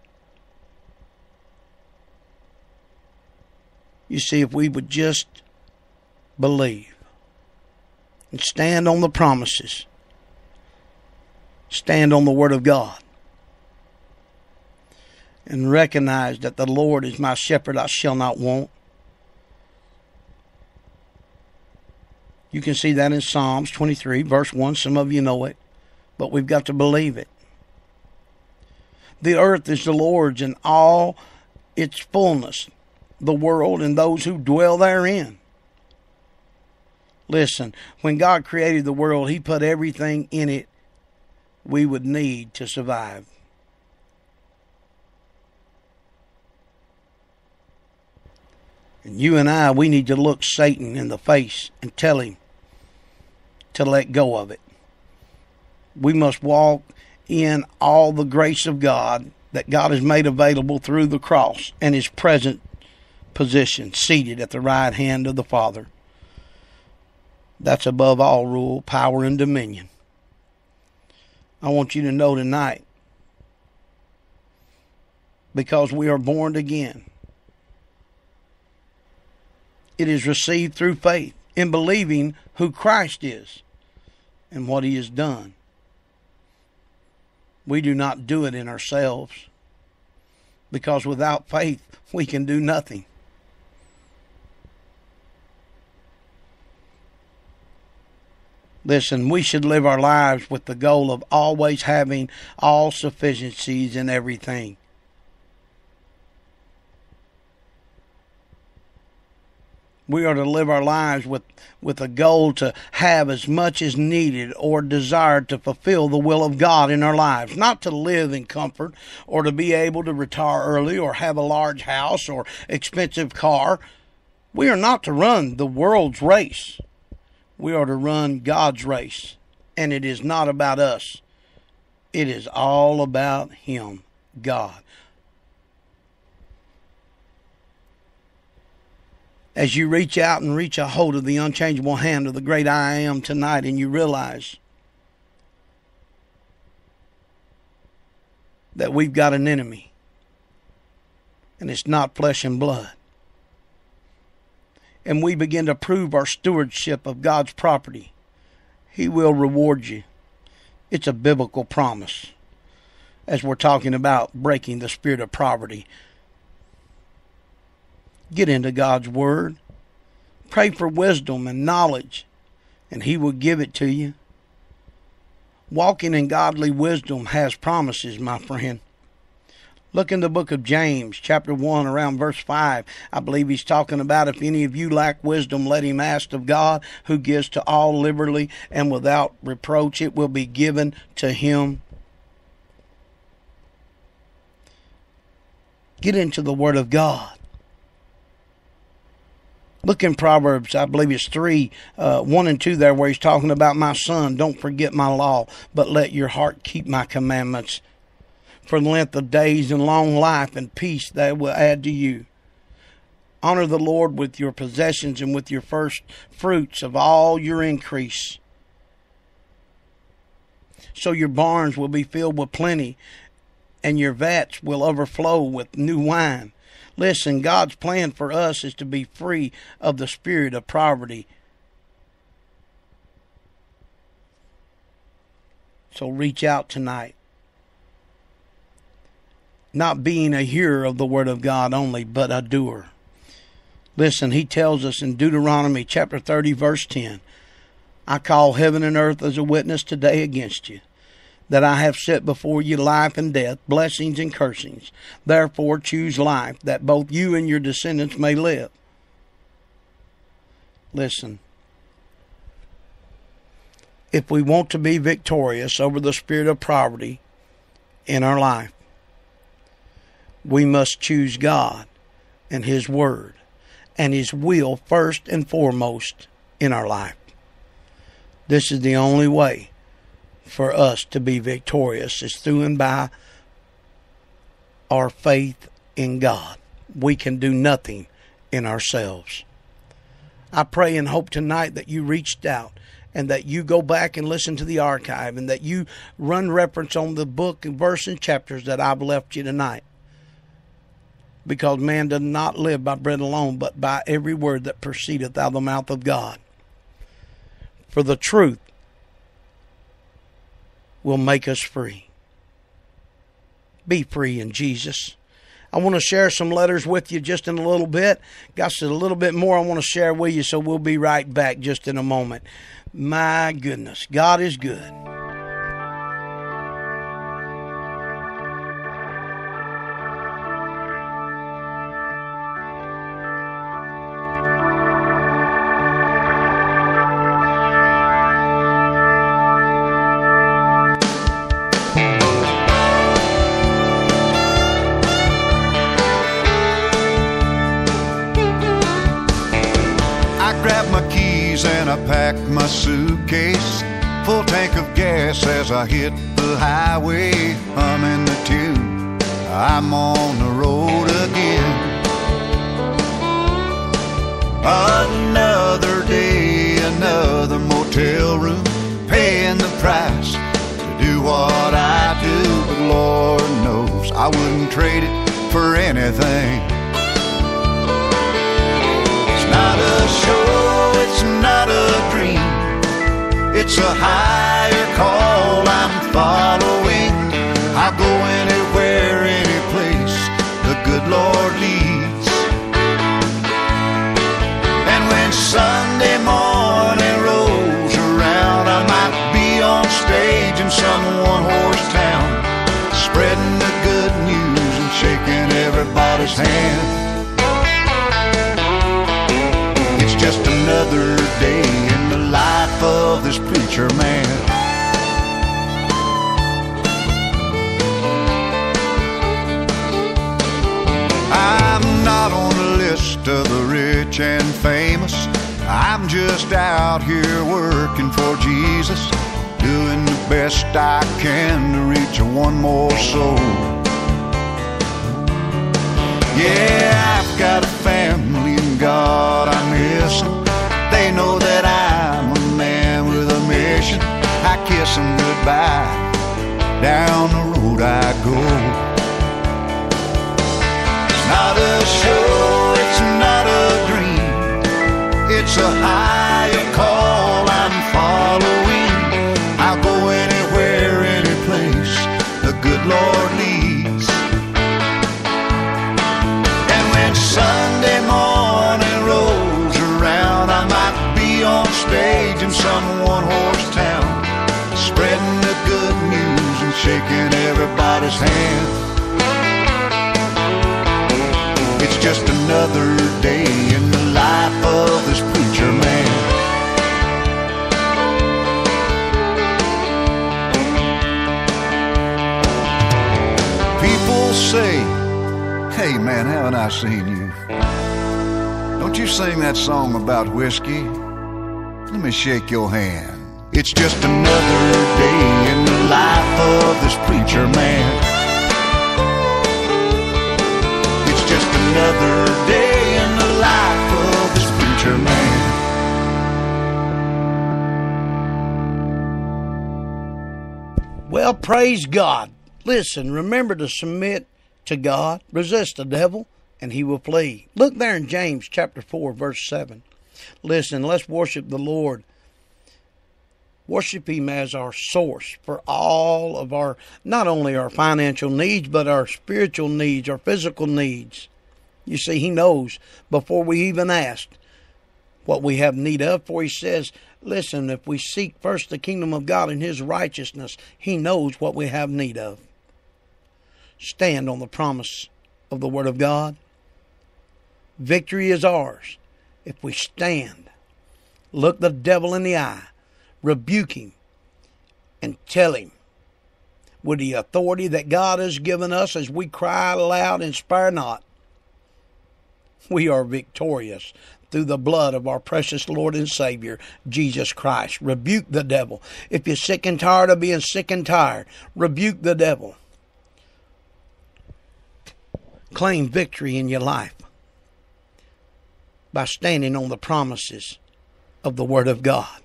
You see, if we would just believe and stand on the promises, stand on the Word of God, and recognize that the Lord is my shepherd, I shall not want. You can see that in Psalms 23, verse 1. Some of you know it but we've got to believe it. The earth is the Lord's and all its fullness, the world and those who dwell therein. Listen, when God created the world, He put everything in it we would need to survive. And you and I, we need to look Satan in the face and tell him to let go of it we must walk in all the grace of God that God has made available through the cross and His present position, seated at the right hand of the Father. That's above all rule, power, and dominion. I want you to know tonight because we are born again. It is received through faith in believing who Christ is and what he has done. We do not do it in ourselves because without faith we can do nothing. Listen, we should live our lives with the goal of always having all sufficiencies in everything. We are to live our lives with, with a goal to have as much as needed or desired to fulfill the will of God in our lives, not to live in comfort or to be able to retire early or have a large house or expensive car. We are not to run the world's race. We are to run God's race. And it is not about us. It is all about Him, God. As you reach out and reach a hold of the unchangeable hand of the great I am tonight and you realize that we've got an enemy and it's not flesh and blood. And we begin to prove our stewardship of God's property, He will reward you. It's a biblical promise as we're talking about breaking the spirit of poverty Get into God's Word. Pray for wisdom and knowledge, and He will give it to you. Walking in godly wisdom has promises, my friend. Look in the book of James, chapter 1, around verse 5. I believe he's talking about if any of you lack wisdom, let him ask of God, who gives to all liberally and without reproach. It will be given to him. Get into the Word of God. Look in Proverbs, I believe it's 3, uh, 1 and 2 there, where he's talking about my son, don't forget my law, but let your heart keep my commandments. For the length of days and long life and peace that will add to you. Honor the Lord with your possessions and with your first fruits of all your increase. So your barns will be filled with plenty, and your vats will overflow with new wine. Listen, God's plan for us is to be free of the spirit of poverty. So reach out tonight. Not being a hearer of the word of God only, but a doer. Listen, he tells us in Deuteronomy chapter 30, verse 10 I call heaven and earth as a witness today against you that I have set before you life and death, blessings and cursings. Therefore, choose life, that both you and your descendants may live. Listen. If we want to be victorious over the spirit of poverty in our life, we must choose God and His Word and His will first and foremost in our life. This is the only way for us to be victorious is through and by our faith in God. We can do nothing in ourselves. I pray and hope tonight that you reached out and that you go back and listen to the archive and that you run reference on the book and verse and chapters that I've left you tonight. Because man does not live by bread alone, but by every word that proceedeth out of the mouth of God. For the truth will make us free. Be free in Jesus. I want to share some letters with you just in a little bit. Got a little bit more I want to share with you, so we'll be right back just in a moment. My goodness, God is good. my suitcase, full tank of gas as I hit the highway, humming the tune. I'm on the road again. Another day, another motel room, paying the price to do what I do. But Lord knows I wouldn't trade it for anything. It's not a show, it's not a dream. It's a higher call I'm following. I'll go anywhere, any place the good Lord leads. And when Sunday morning rolls around, I might be on stage in some one horse town, spreading the good news and shaking everybody's hand. It's just another day in this preacher man. I'm not on the list of the rich and famous. I'm just out here working for Jesus, doing the best I can to reach one more soul. Yeah, I've got a family and God kiss goodbye. Down the road I go. It's not a show, it's not a dream. It's a higher call everybody's hand. It's just another day in the life of this preacher man. People say, Hey man, haven't I seen you? Don't you sing that song about whiskey? Let me shake your hand. It's just another day in the of this preacher man. It's just another day in the life of this preacher man. Well, praise God. Listen, remember to submit to God, resist the devil, and he will flee. Look there in James chapter 4, verse 7. Listen, let's worship the Lord. Worship Him as our source for all of our, not only our financial needs, but our spiritual needs, our physical needs. You see, He knows before we even ask what we have need of. For He says, listen, if we seek first the kingdom of God and His righteousness, He knows what we have need of. Stand on the promise of the Word of God. Victory is ours if we stand, look the devil in the eye, rebuke him, and tell him with the authority that God has given us as we cry aloud and spare not. We are victorious through the blood of our precious Lord and Savior, Jesus Christ. Rebuke the devil. If you're sick and tired of being sick and tired, rebuke the devil. Claim victory in your life by standing on the promises of the Word of God.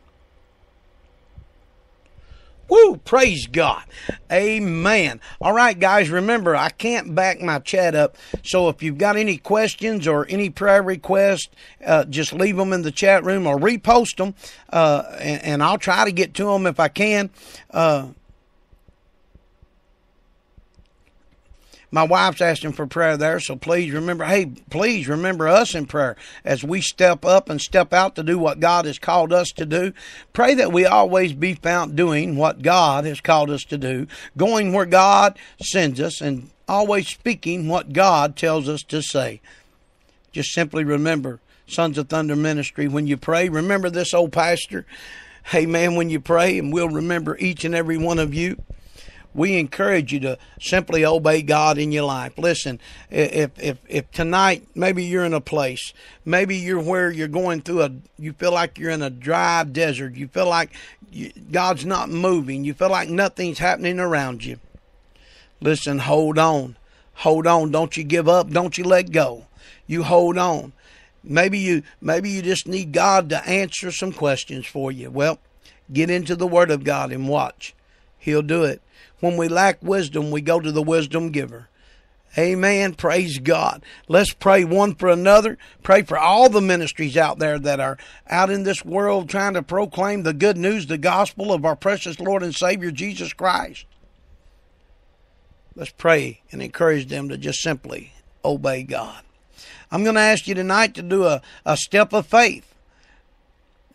Woo! Praise God. Amen. All right, guys, remember, I can't back my chat up. So if you've got any questions or any prayer requests, uh, just leave them in the chat room or repost them, uh, and, and, I'll try to get to them if I can. Uh, My wife's asking for prayer there, so please remember, hey, please remember us in prayer as we step up and step out to do what God has called us to do. Pray that we always be found doing what God has called us to do, going where God sends us, and always speaking what God tells us to say. Just simply remember, Sons of Thunder Ministry, when you pray, remember this old pastor. Hey, man, when you pray, and we'll remember each and every one of you we encourage you to simply obey God in your life. Listen, if if if tonight maybe you're in a place, maybe you're where you're going through a, you feel like you're in a dry desert. You feel like you, God's not moving. You feel like nothing's happening around you. Listen, hold on, hold on. Don't you give up. Don't you let go. You hold on. Maybe you maybe you just need God to answer some questions for you. Well, get into the Word of God and watch. He'll do it. When we lack wisdom, we go to the wisdom giver. Amen. Praise God. Let's pray one for another. Pray for all the ministries out there that are out in this world trying to proclaim the good news, the gospel of our precious Lord and Savior Jesus Christ. Let's pray and encourage them to just simply obey God. I'm going to ask you tonight to do a, a step of faith.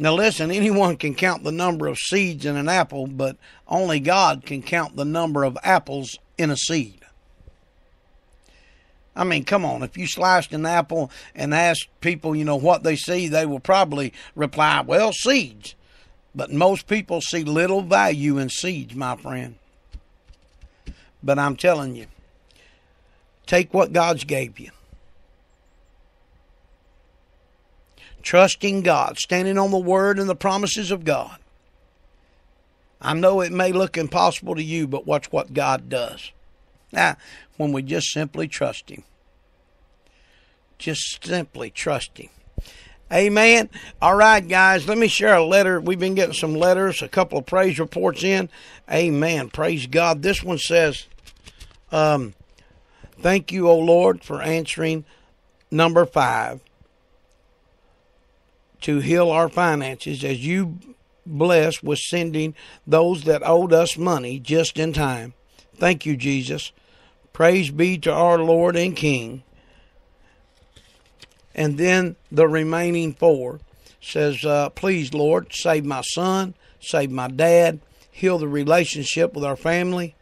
Now, listen, anyone can count the number of seeds in an apple, but only God can count the number of apples in a seed. I mean, come on. If you sliced an apple and asked people, you know, what they see, they will probably reply, well, seeds. But most people see little value in seeds, my friend. But I'm telling you, take what God's gave you. Trusting God, standing on the word and the promises of God. I know it may look impossible to you, but watch what God does. Now, when we just simply trust Him. Just simply trust Him. Amen. All right, guys, let me share a letter. We've been getting some letters, a couple of praise reports in. Amen. Praise God. This one says, um, Thank you, O Lord, for answering number five to heal our finances as you blessed with sending those that owed us money just in time. Thank you, Jesus. Praise be to our Lord and King. And then the remaining four says, uh, Please, Lord, save my son, save my dad, heal the relationship with our family,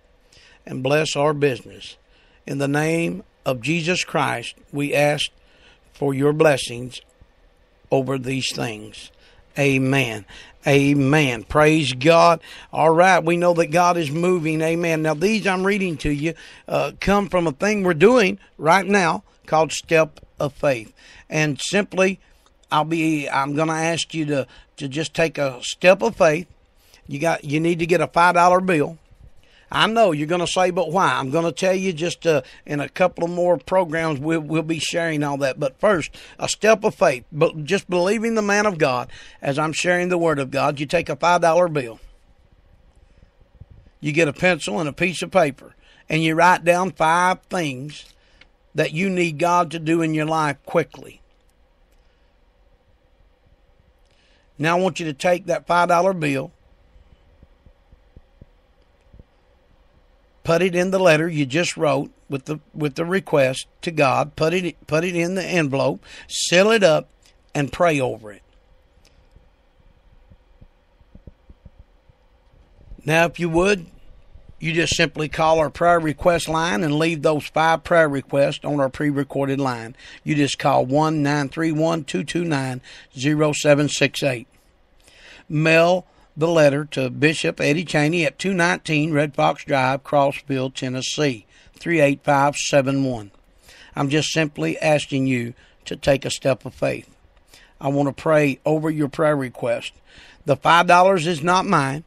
and bless our business. In the name of Jesus Christ, we ask for your blessings over these things. Amen. Amen. Praise God. All right. We know that God is moving. Amen. Now, these I'm reading to you uh, come from a thing we're doing right now called Step of Faith. And simply, I'll be, I'm going to ask you to, to just take a step of faith. You got, you need to get a $5 bill I know you're going to say, but why? I'm going to tell you just uh, in a couple of more programs, we'll, we'll be sharing all that. But first, a step of faith, but just believing the man of God as I'm sharing the word of God. You take a $5 bill, you get a pencil and a piece of paper, and you write down five things that you need God to do in your life quickly. Now, I want you to take that $5 bill put it in the letter you just wrote with the with the request to God, put it put it in the envelope, seal it up and pray over it. Now if you would, you just simply call our prayer request line and leave those five prayer requests on our pre-recorded line. You just call one nine three one two two nine zero seven six eight. Mail the letter to Bishop Eddie Chaney at 219 Red Fox Drive, Crossville, Tennessee, 38571. I'm just simply asking you to take a step of faith. I want to pray over your prayer request. The $5 is not mine.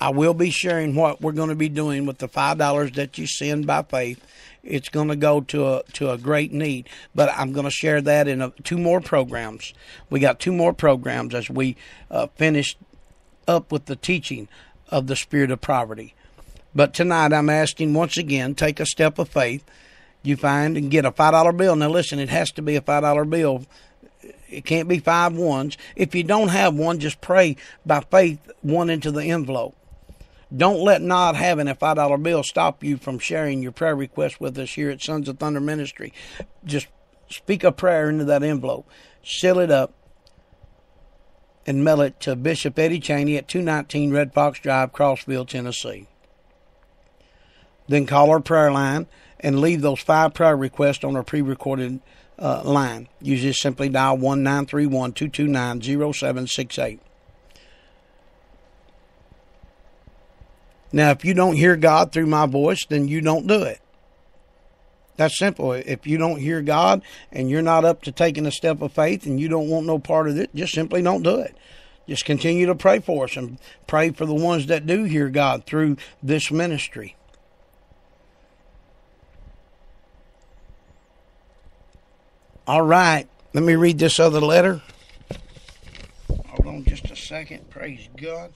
I will be sharing what we're going to be doing with the $5 that you send by faith. It's going to go to a to a great need, but I'm going to share that in a, two more programs. We got two more programs as we uh, finish up with the teaching of the spirit of poverty. But tonight I'm asking once again, take a step of faith. You find and get a five dollar bill. Now listen, it has to be a five dollar bill. It can't be five ones. If you don't have one, just pray by faith one into the envelope. Don't let not having a five dollar bill stop you from sharing your prayer request with us here at Sons of Thunder Ministry. Just speak a prayer into that envelope, seal it up, and mail it to Bishop Eddie Chaney at 219 Red Fox Drive, Crossville, Tennessee. Then call our prayer line and leave those five prayer requests on our pre recorded uh, line. You just simply dial 1931 229 0768. Now, if you don't hear God through my voice, then you don't do it. That's simple. If you don't hear God and you're not up to taking a step of faith and you don't want no part of it, just simply don't do it. Just continue to pray for us and pray for the ones that do hear God through this ministry. All right, let me read this other letter. Hold on just a second. Praise God.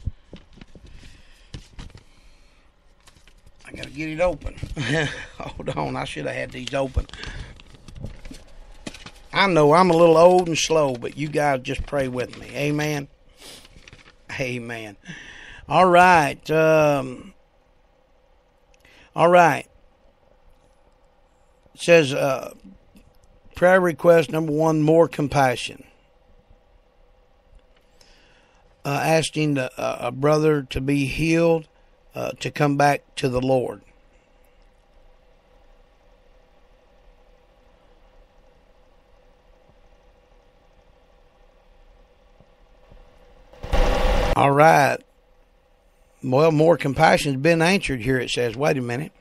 I gotta get it open. Hold on, I should have had these open. I know I'm a little old and slow, but you guys just pray with me. Amen. Amen. All right. Um, all right. It says uh, prayer request number one: more compassion. Uh, asking the, uh, a brother to be healed, uh, to come back to the Lord. All right. Well, more compassion has been answered here. It says, wait a minute.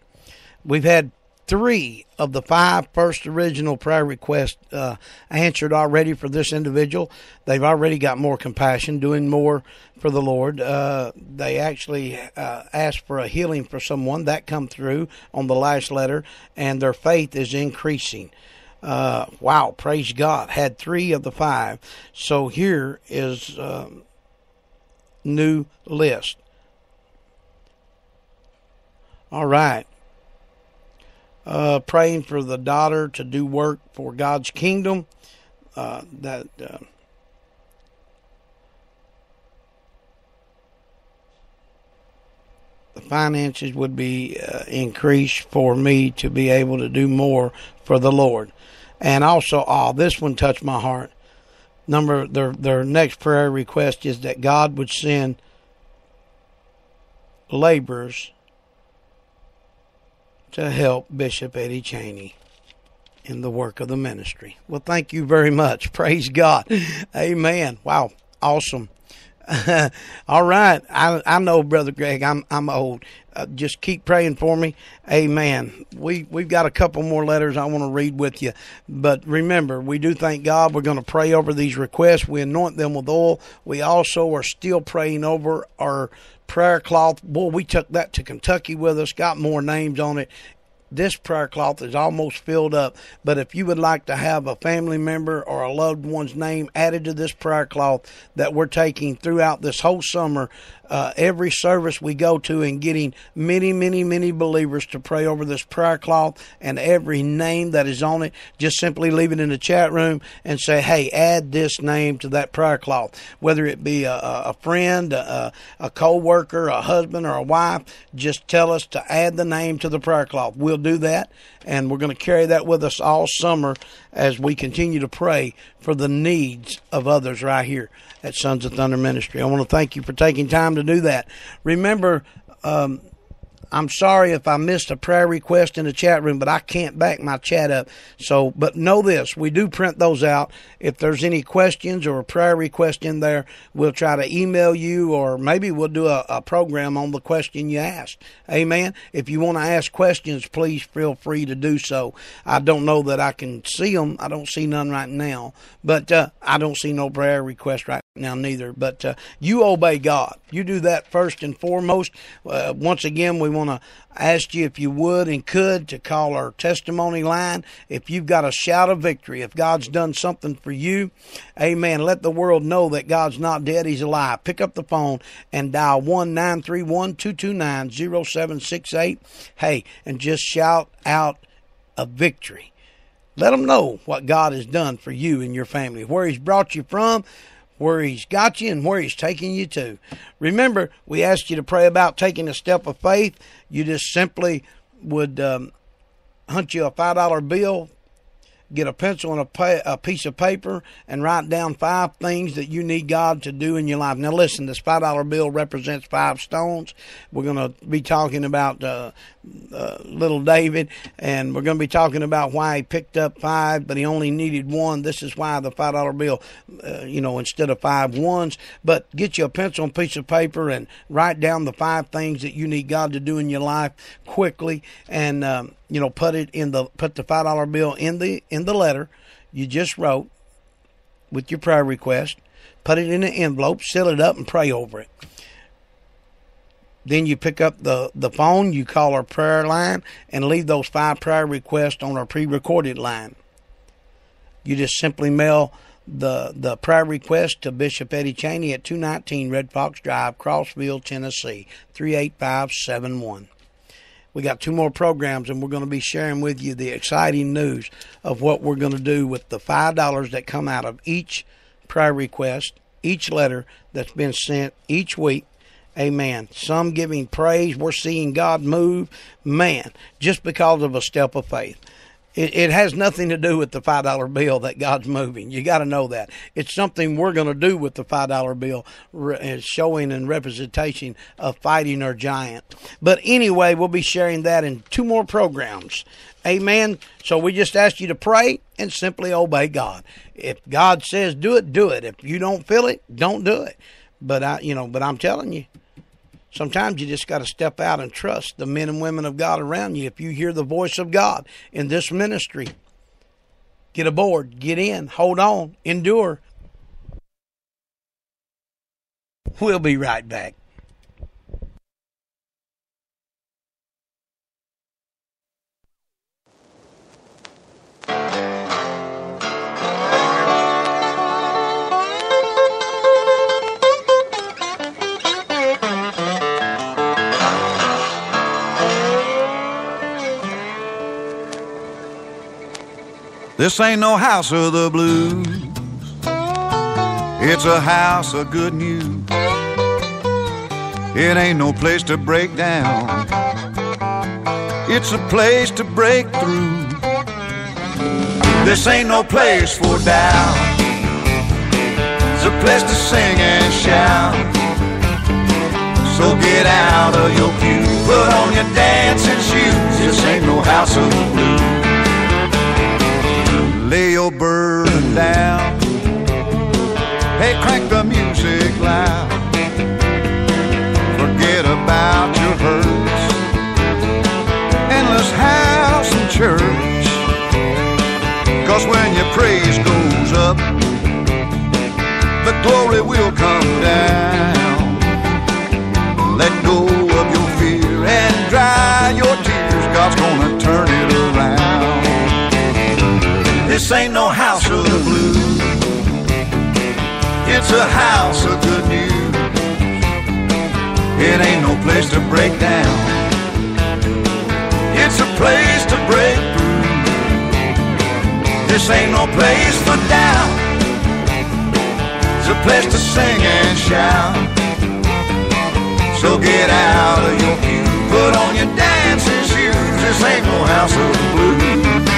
We've had three of the five first original prayer requests uh, answered already for this individual. They've already got more compassion, doing more for the Lord. Uh, they actually uh, asked for a healing for someone that come through on the last letter, and their faith is increasing. Uh, wow, praise God! Had three of the five. So here is um, new list. All right. Uh, praying for the daughter to do work for God's kingdom. Uh, that uh, the finances would be uh, increased for me to be able to do more for the Lord. And also, oh, this one touched my heart number their their next prayer request is that God would send laborers to help Bishop Eddie Chaney in the work of the ministry. Well, thank you very much. Praise God. Amen. Wow. Awesome. All right. I I know, Brother Greg. I'm I'm old. Uh, just keep praying for me. Amen. We we've got a couple more letters I want to read with you, but remember, we do thank God. We're going to pray over these requests. We anoint them with oil. We also are still praying over our prayer cloth. Boy, we took that to Kentucky with us. Got more names on it this prayer cloth is almost filled up. But if you would like to have a family member or a loved one's name added to this prayer cloth that we're taking throughout this whole summer, uh, every service we go to and getting many, many, many believers to pray over this prayer cloth and every name that is on it. Just simply leave it in the chat room and say, hey, add this name to that prayer cloth. Whether it be a, a friend, a, a co worker, a husband, or a wife, just tell us to add the name to the prayer cloth. We'll do that, and we're going to carry that with us all summer as we continue to pray for the needs of others right here at Sons of Thunder Ministry. I want to thank you for taking time to do that. Remember, um, I'm sorry if I missed a prayer request in the chat room, but I can't back my chat up. So, but know this, we do print those out. If there's any questions or a prayer request in there, we'll try to email you or maybe we'll do a, a program on the question you asked. Amen. If you want to ask questions, please feel free to do so. I don't know that I can see them. I don't see none right now, but uh, I don't see no prayer request right now neither. But uh, you obey God. You do that first and foremost. Uh, once again, we want to ask you if you would and could to call our testimony line. If you've got a shout of victory, if God's done something for you, amen. Let the world know that God's not dead, He's alive. Pick up the phone and dial 1 931 229 0768. Hey, and just shout out a victory. Let them know what God has done for you and your family, where He's brought you from where He's got you and where He's taking you to. Remember, we asked you to pray about taking a step of faith. You just simply would um, hunt you a $5 bill, get a pencil and a, pay, a piece of paper and write down five things that you need God to do in your life. Now, listen, this five dollar bill represents five stones. We're going to be talking about uh, uh, little David, and we're going to be talking about why he picked up five, but he only needed one. This is why the five dollar bill, uh, you know, instead of five ones. But get you a pencil and piece of paper and write down the five things that you need God to do in your life quickly, and um, you know, put it in the put the five dollar bill in the in the letter you just wrote with your prayer request. Put it in an envelope, seal it up, and pray over it. Then you pick up the, the phone, you call our prayer line, and leave those five prayer requests on our pre recorded line. You just simply mail the, the prayer request to Bishop Eddie Chaney at 219 Red Fox Drive, Crossville, Tennessee, 38571. We got two more programs, and we're going to be sharing with you the exciting news of what we're going to do with the five dollars that come out of each prayer request, each letter that's been sent each week. Amen. Some giving praise. We're seeing God move. Man, just because of a step of faith. It, it has nothing to do with the five dollar bill that God's moving. You got to know that it's something we're going to do with the five dollar bill, re- showing and representation of fighting our giant. But anyway, we'll be sharing that in two more programs. Amen. So we just ask you to pray and simply obey God. If God says do it, do it. If you don't feel it, don't do it. But I, you know, but I'm telling you, Sometimes you just got to step out and trust the men and women of God around you. If you hear the voice of God in this ministry, get aboard, get in, hold on, endure. We'll be right back. This ain't no house of the blues. It's a house of good news. It ain't no place to break down. It's a place to break through. This ain't no place for doubt. It's a place to sing and shout. So get out of your pew, put on your dancing shoes. This ain't no house of the blues lay your burden down. Hey, crank the music loud. Forget about your hurts. Endless house and church. Cause when your praise goes up, the glory will come down. Let go of your fear and dry your tears. God's gonna turn This ain't no house of the blues. It's a house of good news. It ain't no place to break down. It's a place to break through. This ain't no place for doubt. It's a place to sing and shout. So get out of your pew, put on your dancing shoes. This ain't no house of the blues.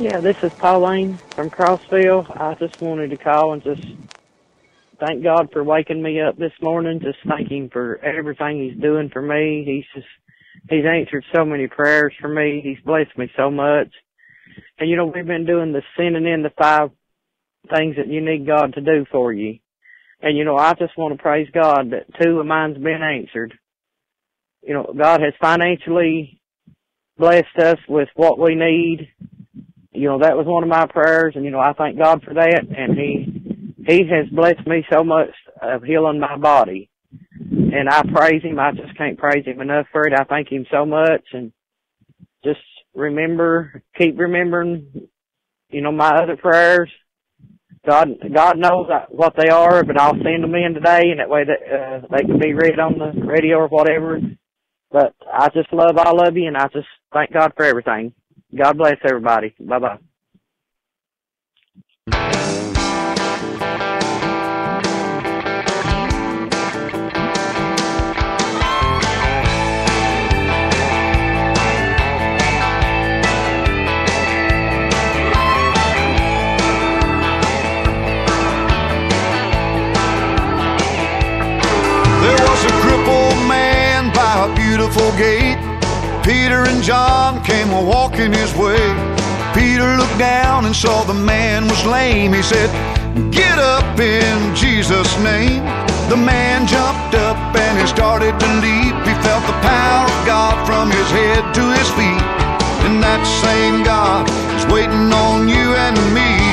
Yeah, this is Pauline from Crossville. I just wanted to call and just thank God for waking me up this morning. Just thank Him for everything He's doing for me. He's just, He's answered so many prayers for me. He's blessed me so much. And you know, we've been doing the sending in the five things that you need God to do for you. And you know, I just want to praise God that two of mine's been answered. You know, God has financially blessed us with what we need. You know, that was one of my prayers and you know, I thank God for that and he, he has blessed me so much of healing my body. And I praise him. I just can't praise him enough for it. I thank him so much and just remember, keep remembering, you know, my other prayers God, God knows what they are, but I'll send them in today, and that way that uh, they can be read on the radio or whatever. But I just love all of you, and I just thank God for everything. God bless everybody. Bye bye. There was a crippled man by a beautiful gate. Peter and John came walking his way. Peter looked down and saw the man was lame. He said, Get up in Jesus' name. The man jumped up and he started to leap. He felt the power of God from his head to his feet. And that same God is waiting on you and me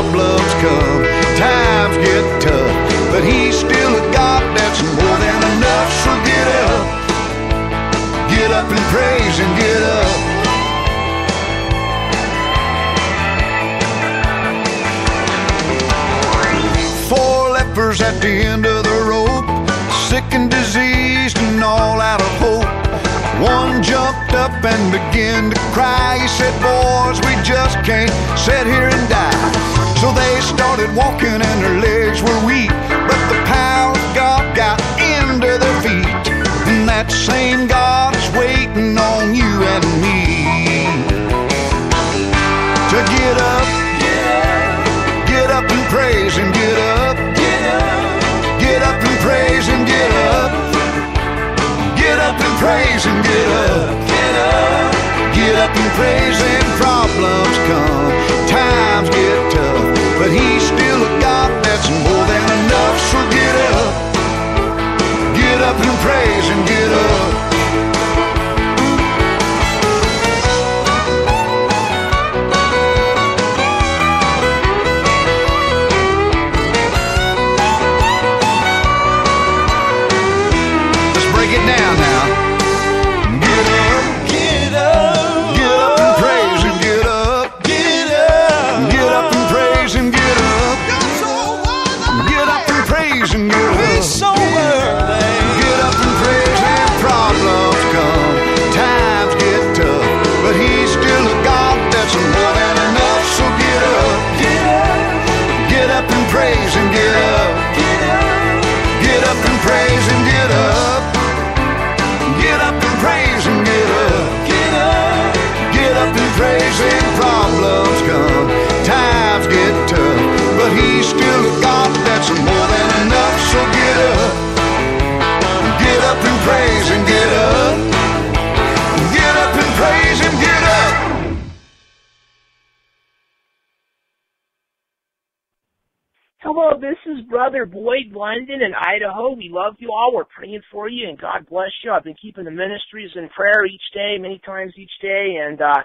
problems come. Times get tough, but he's still a God that's more than enough. So get up. Get up and praise and get up. Four lepers at the end of the rope, sick and diseased and all out of hope. One jumped up and began to cry. He said, Boys, we just can't sit here and die. So they started walking and their legs were weak. But the power of God got into their feet. And that same God is waiting on you and me to get up, get up, get up and praise and get up, get up, get up and praise and get up up and praise and get. Get up. Get up and praise and problems come. But he's still a God that's more than enough. So get up. Get up and praise and get up. Brother Boyd London in Idaho. We love you all. We're praying for you and God bless you. I've been keeping the ministries in prayer each day, many times each day, and uh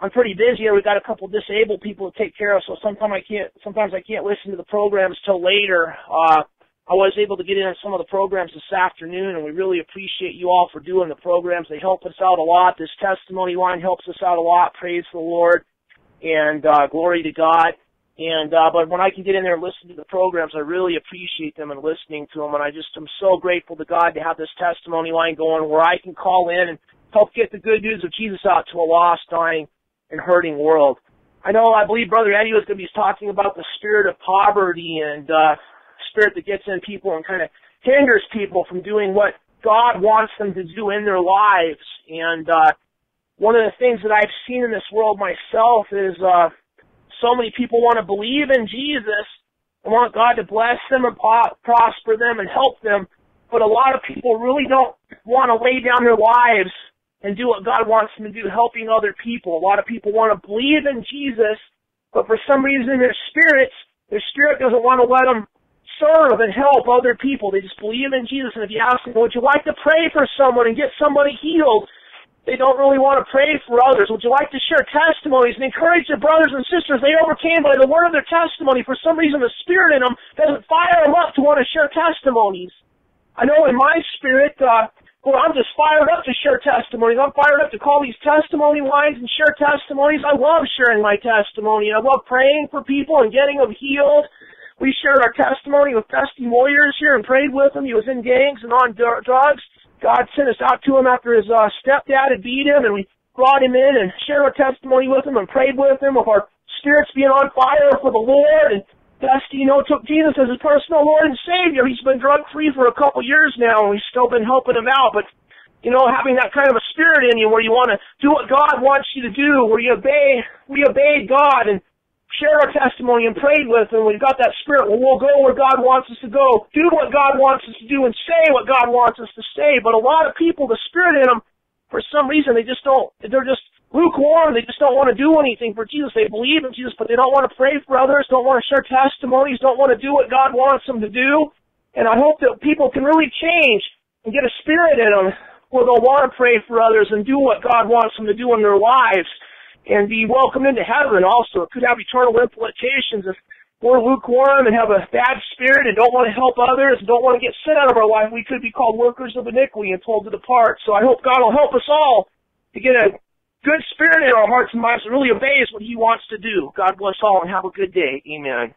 I'm pretty busy. We've got a couple disabled people to take care of, so sometimes I can't sometimes I can't listen to the programs till later. Uh I was able to get in on some of the programs this afternoon, and we really appreciate you all for doing the programs. They help us out a lot. This testimony line helps us out a lot. Praise the Lord, and uh, glory to God. And uh, but when I can get in there and listen to the programs, I really appreciate them and listening to them. And I just am so grateful to God to have this testimony line going where I can call in and help get the good news of Jesus out to a lost, dying, and hurting world. I know, I believe Brother Eddie was going to be talking about the spirit of poverty and uh, spirit that gets in people and kind of hinders people from doing what God wants them to do in their lives. And uh, one of the things that I've seen in this world myself is uh, so many people want to believe in Jesus and want God to bless them and prosper them and help them, but a lot of people really don't want to lay down their lives and do what God wants them to do, helping other people. A lot of people want to believe in Jesus, but for some reason their spirits, their spirit doesn't want to let them serve and help other people. They just believe in Jesus. And if you ask them, would you like to pray for someone and get somebody healed? They don't really want to pray for others. Would you like to share testimonies and encourage their brothers and sisters they overcame by the word of their testimony? For some reason, the spirit in them doesn't fire them up to want to share testimonies. I know in my spirit, uh, well, I'm just fired up to share testimonies. I'm fired up to call these testimony lines and share testimonies. I love sharing my testimony. I love praying for people and getting them healed. We shared our testimony with Dusty Warriors here and prayed with him. He was in gangs and on drugs. God sent us out to him after his uh, stepdad had beat him, and we brought him in and shared our testimony with him and prayed with him of our spirits being on fire for the Lord. And Dusty, you know, took Jesus as his personal Lord and Savior. He's been drug free for a couple years now, and we've still been helping him out. But you know, having that kind of a spirit in you where you want to do what God wants you to do, where you obey, we obeyed God and shared our testimony and prayed with and we've got that spirit well we'll go where God wants us to go, do what God wants us to do and say what God wants us to say. But a lot of people, the spirit in them, for some reason they just don't they're just lukewarm, they just don't want to do anything for Jesus. They believe in Jesus but they don't want to pray for others, don't want to share testimonies, don't want to do what God wants them to do. And I hope that people can really change and get a spirit in them where they'll want to pray for others and do what God wants them to do in their lives and be welcomed into heaven also. It could have eternal implications if we're lukewarm and have a bad spirit and don't want to help others and don't want to get sin out of our life. We could be called workers of iniquity and told to depart. So I hope God will help us all to get a good spirit in our hearts and minds and really obey what He wants to do. God bless all and have a good day. Amen.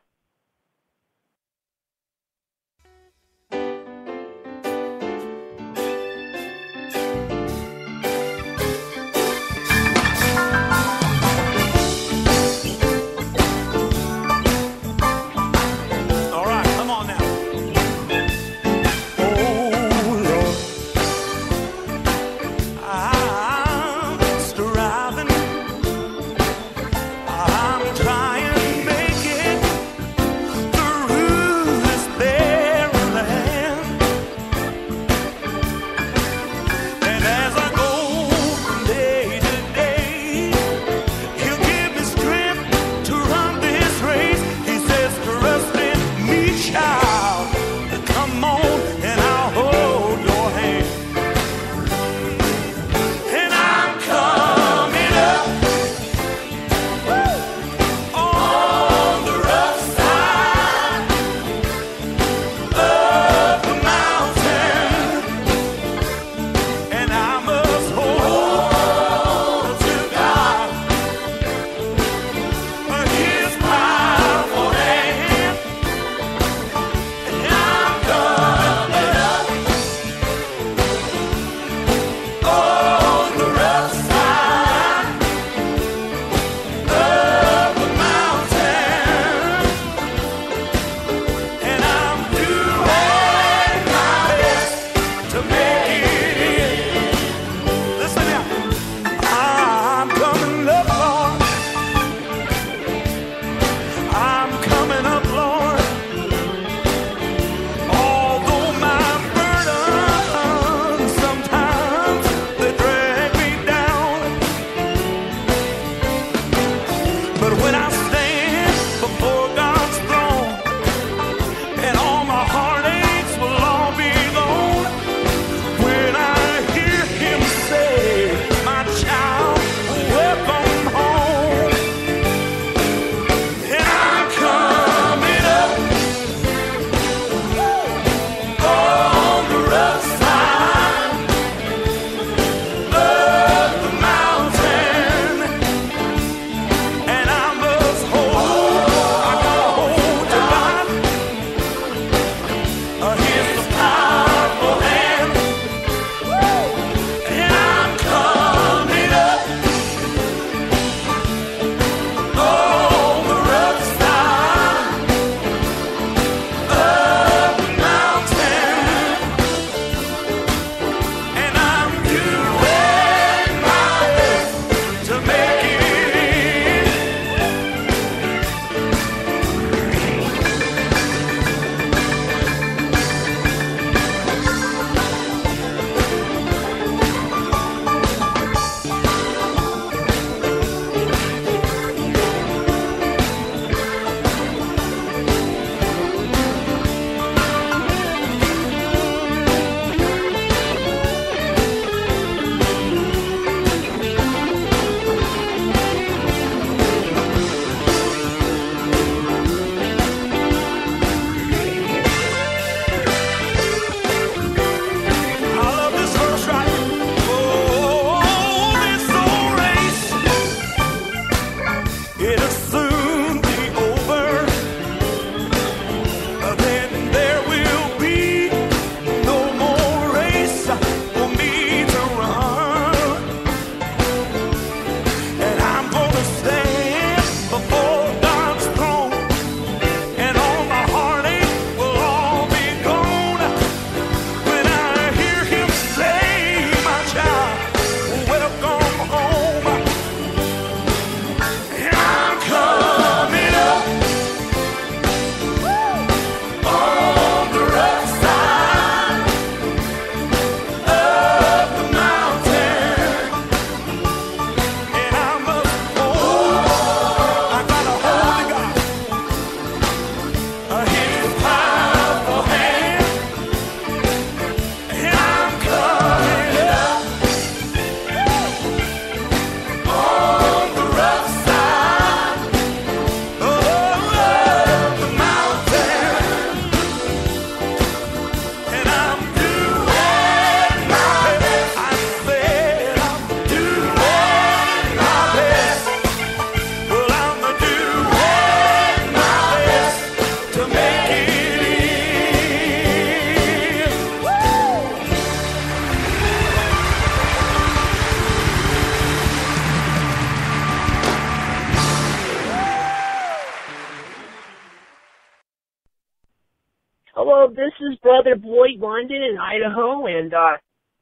This is Brother Boyd London in Idaho, and uh,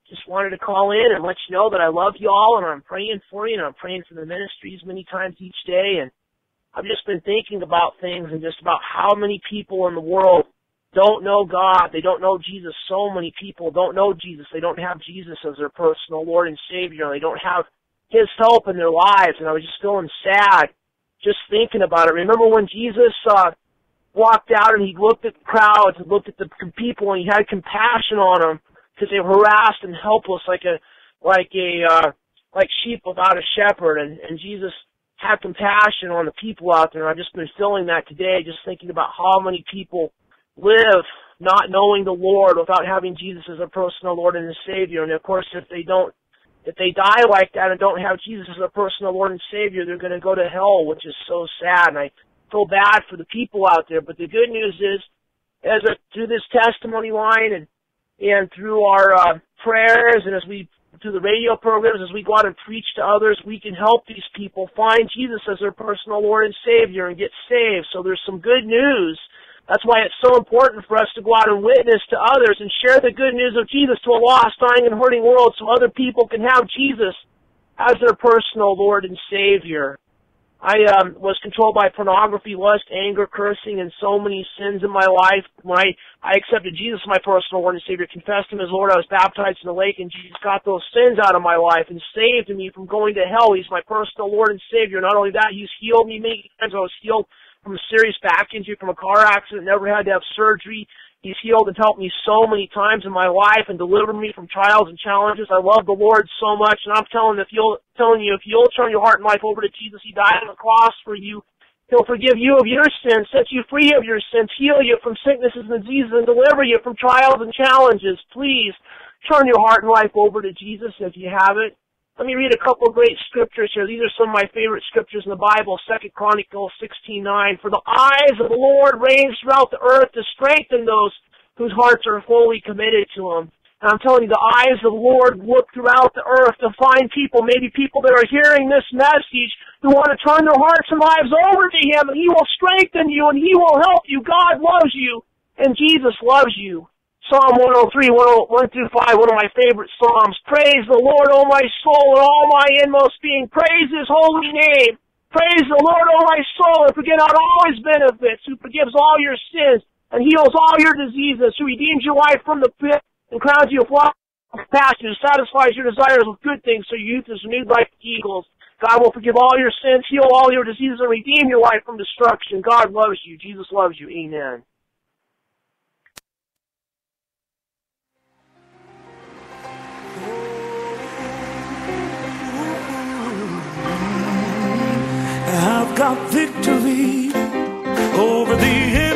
just wanted to call in and let you know that I love you all, and I'm praying for you, and I'm praying for the ministries many times each day, and I've just been thinking about things and just about how many people in the world don't know God. They don't know Jesus. So many people don't know Jesus. They don't have Jesus as their personal Lord and Savior. They don't have His help in their lives. And I was just feeling sad just thinking about it. Remember when Jesus uh, walked out and he looked at the crowds and looked at the people and he had compassion on them because they were harassed and helpless like a like a uh, like sheep without a shepherd. And, and Jesus had compassion on the people out there. I've just been feeling that today, just thinking about how many people live not knowing the Lord without having Jesus as a personal Lord and Savior. And of course, if they don't, if they die like that and don't have Jesus as a personal Lord and Savior, they're going to go to hell, which is so sad. And I feel bad for the people out there. But the good news is, as a, through this testimony line and and through our uh, prayers and as we through the radio programs, as we go out and preach to others, we can help these people find Jesus as their personal Lord and Savior and get saved. So there's some good news that's why it's so important for us to go out and witness to others and share the good news of Jesus to a lost, dying, and hurting world so other people can have Jesus as their personal Lord and Savior. I um, was controlled by pornography, lust, anger, cursing, and so many sins in my life. When I, I accepted Jesus as my personal Lord and Savior, confessed Him as Lord, I was baptized in the lake, and Jesus got those sins out of my life and saved me from going to hell. He's my personal Lord and Savior. Not only that, He's healed me many times. I was healed from a serious back injury from a car accident, never had to have surgery. He's healed and helped me so many times in my life and delivered me from trials and challenges. I love the Lord so much, and I'm telling if you'll telling you if you'll turn your heart and life over to Jesus, He died on the cross for you. He'll forgive you of your sins, set you free of your sins, heal you from sicknesses and diseases, and deliver you from trials and challenges. Please turn your heart and life over to Jesus if you have it. Let me read a couple great scriptures here. These are some of my favorite scriptures in the Bible. Second Chronicles sixteen nine. For the eyes of the Lord range throughout the earth to strengthen those whose hearts are fully committed to Him. And I'm telling you, the eyes of the Lord look throughout the earth to find people, maybe people that are hearing this message, who want to turn their hearts and lives over to Him, and He will strengthen you, and He will help you. God loves you, and Jesus loves you. Psalm 103, 1 through 5, one of my favorite Psalms. Praise the Lord, O my soul, and all my inmost being. Praise His holy name. Praise the Lord, O my soul, and forget not all His benefits, who forgives all your sins and heals all your diseases, who redeems your life from the pit and crowns you with passion, and satisfies your desires with good things, so youth is renewed like eagles. God will forgive all your sins, heal all your diseases, and redeem your life from destruction. God loves you. Jesus loves you. Amen. got victory over the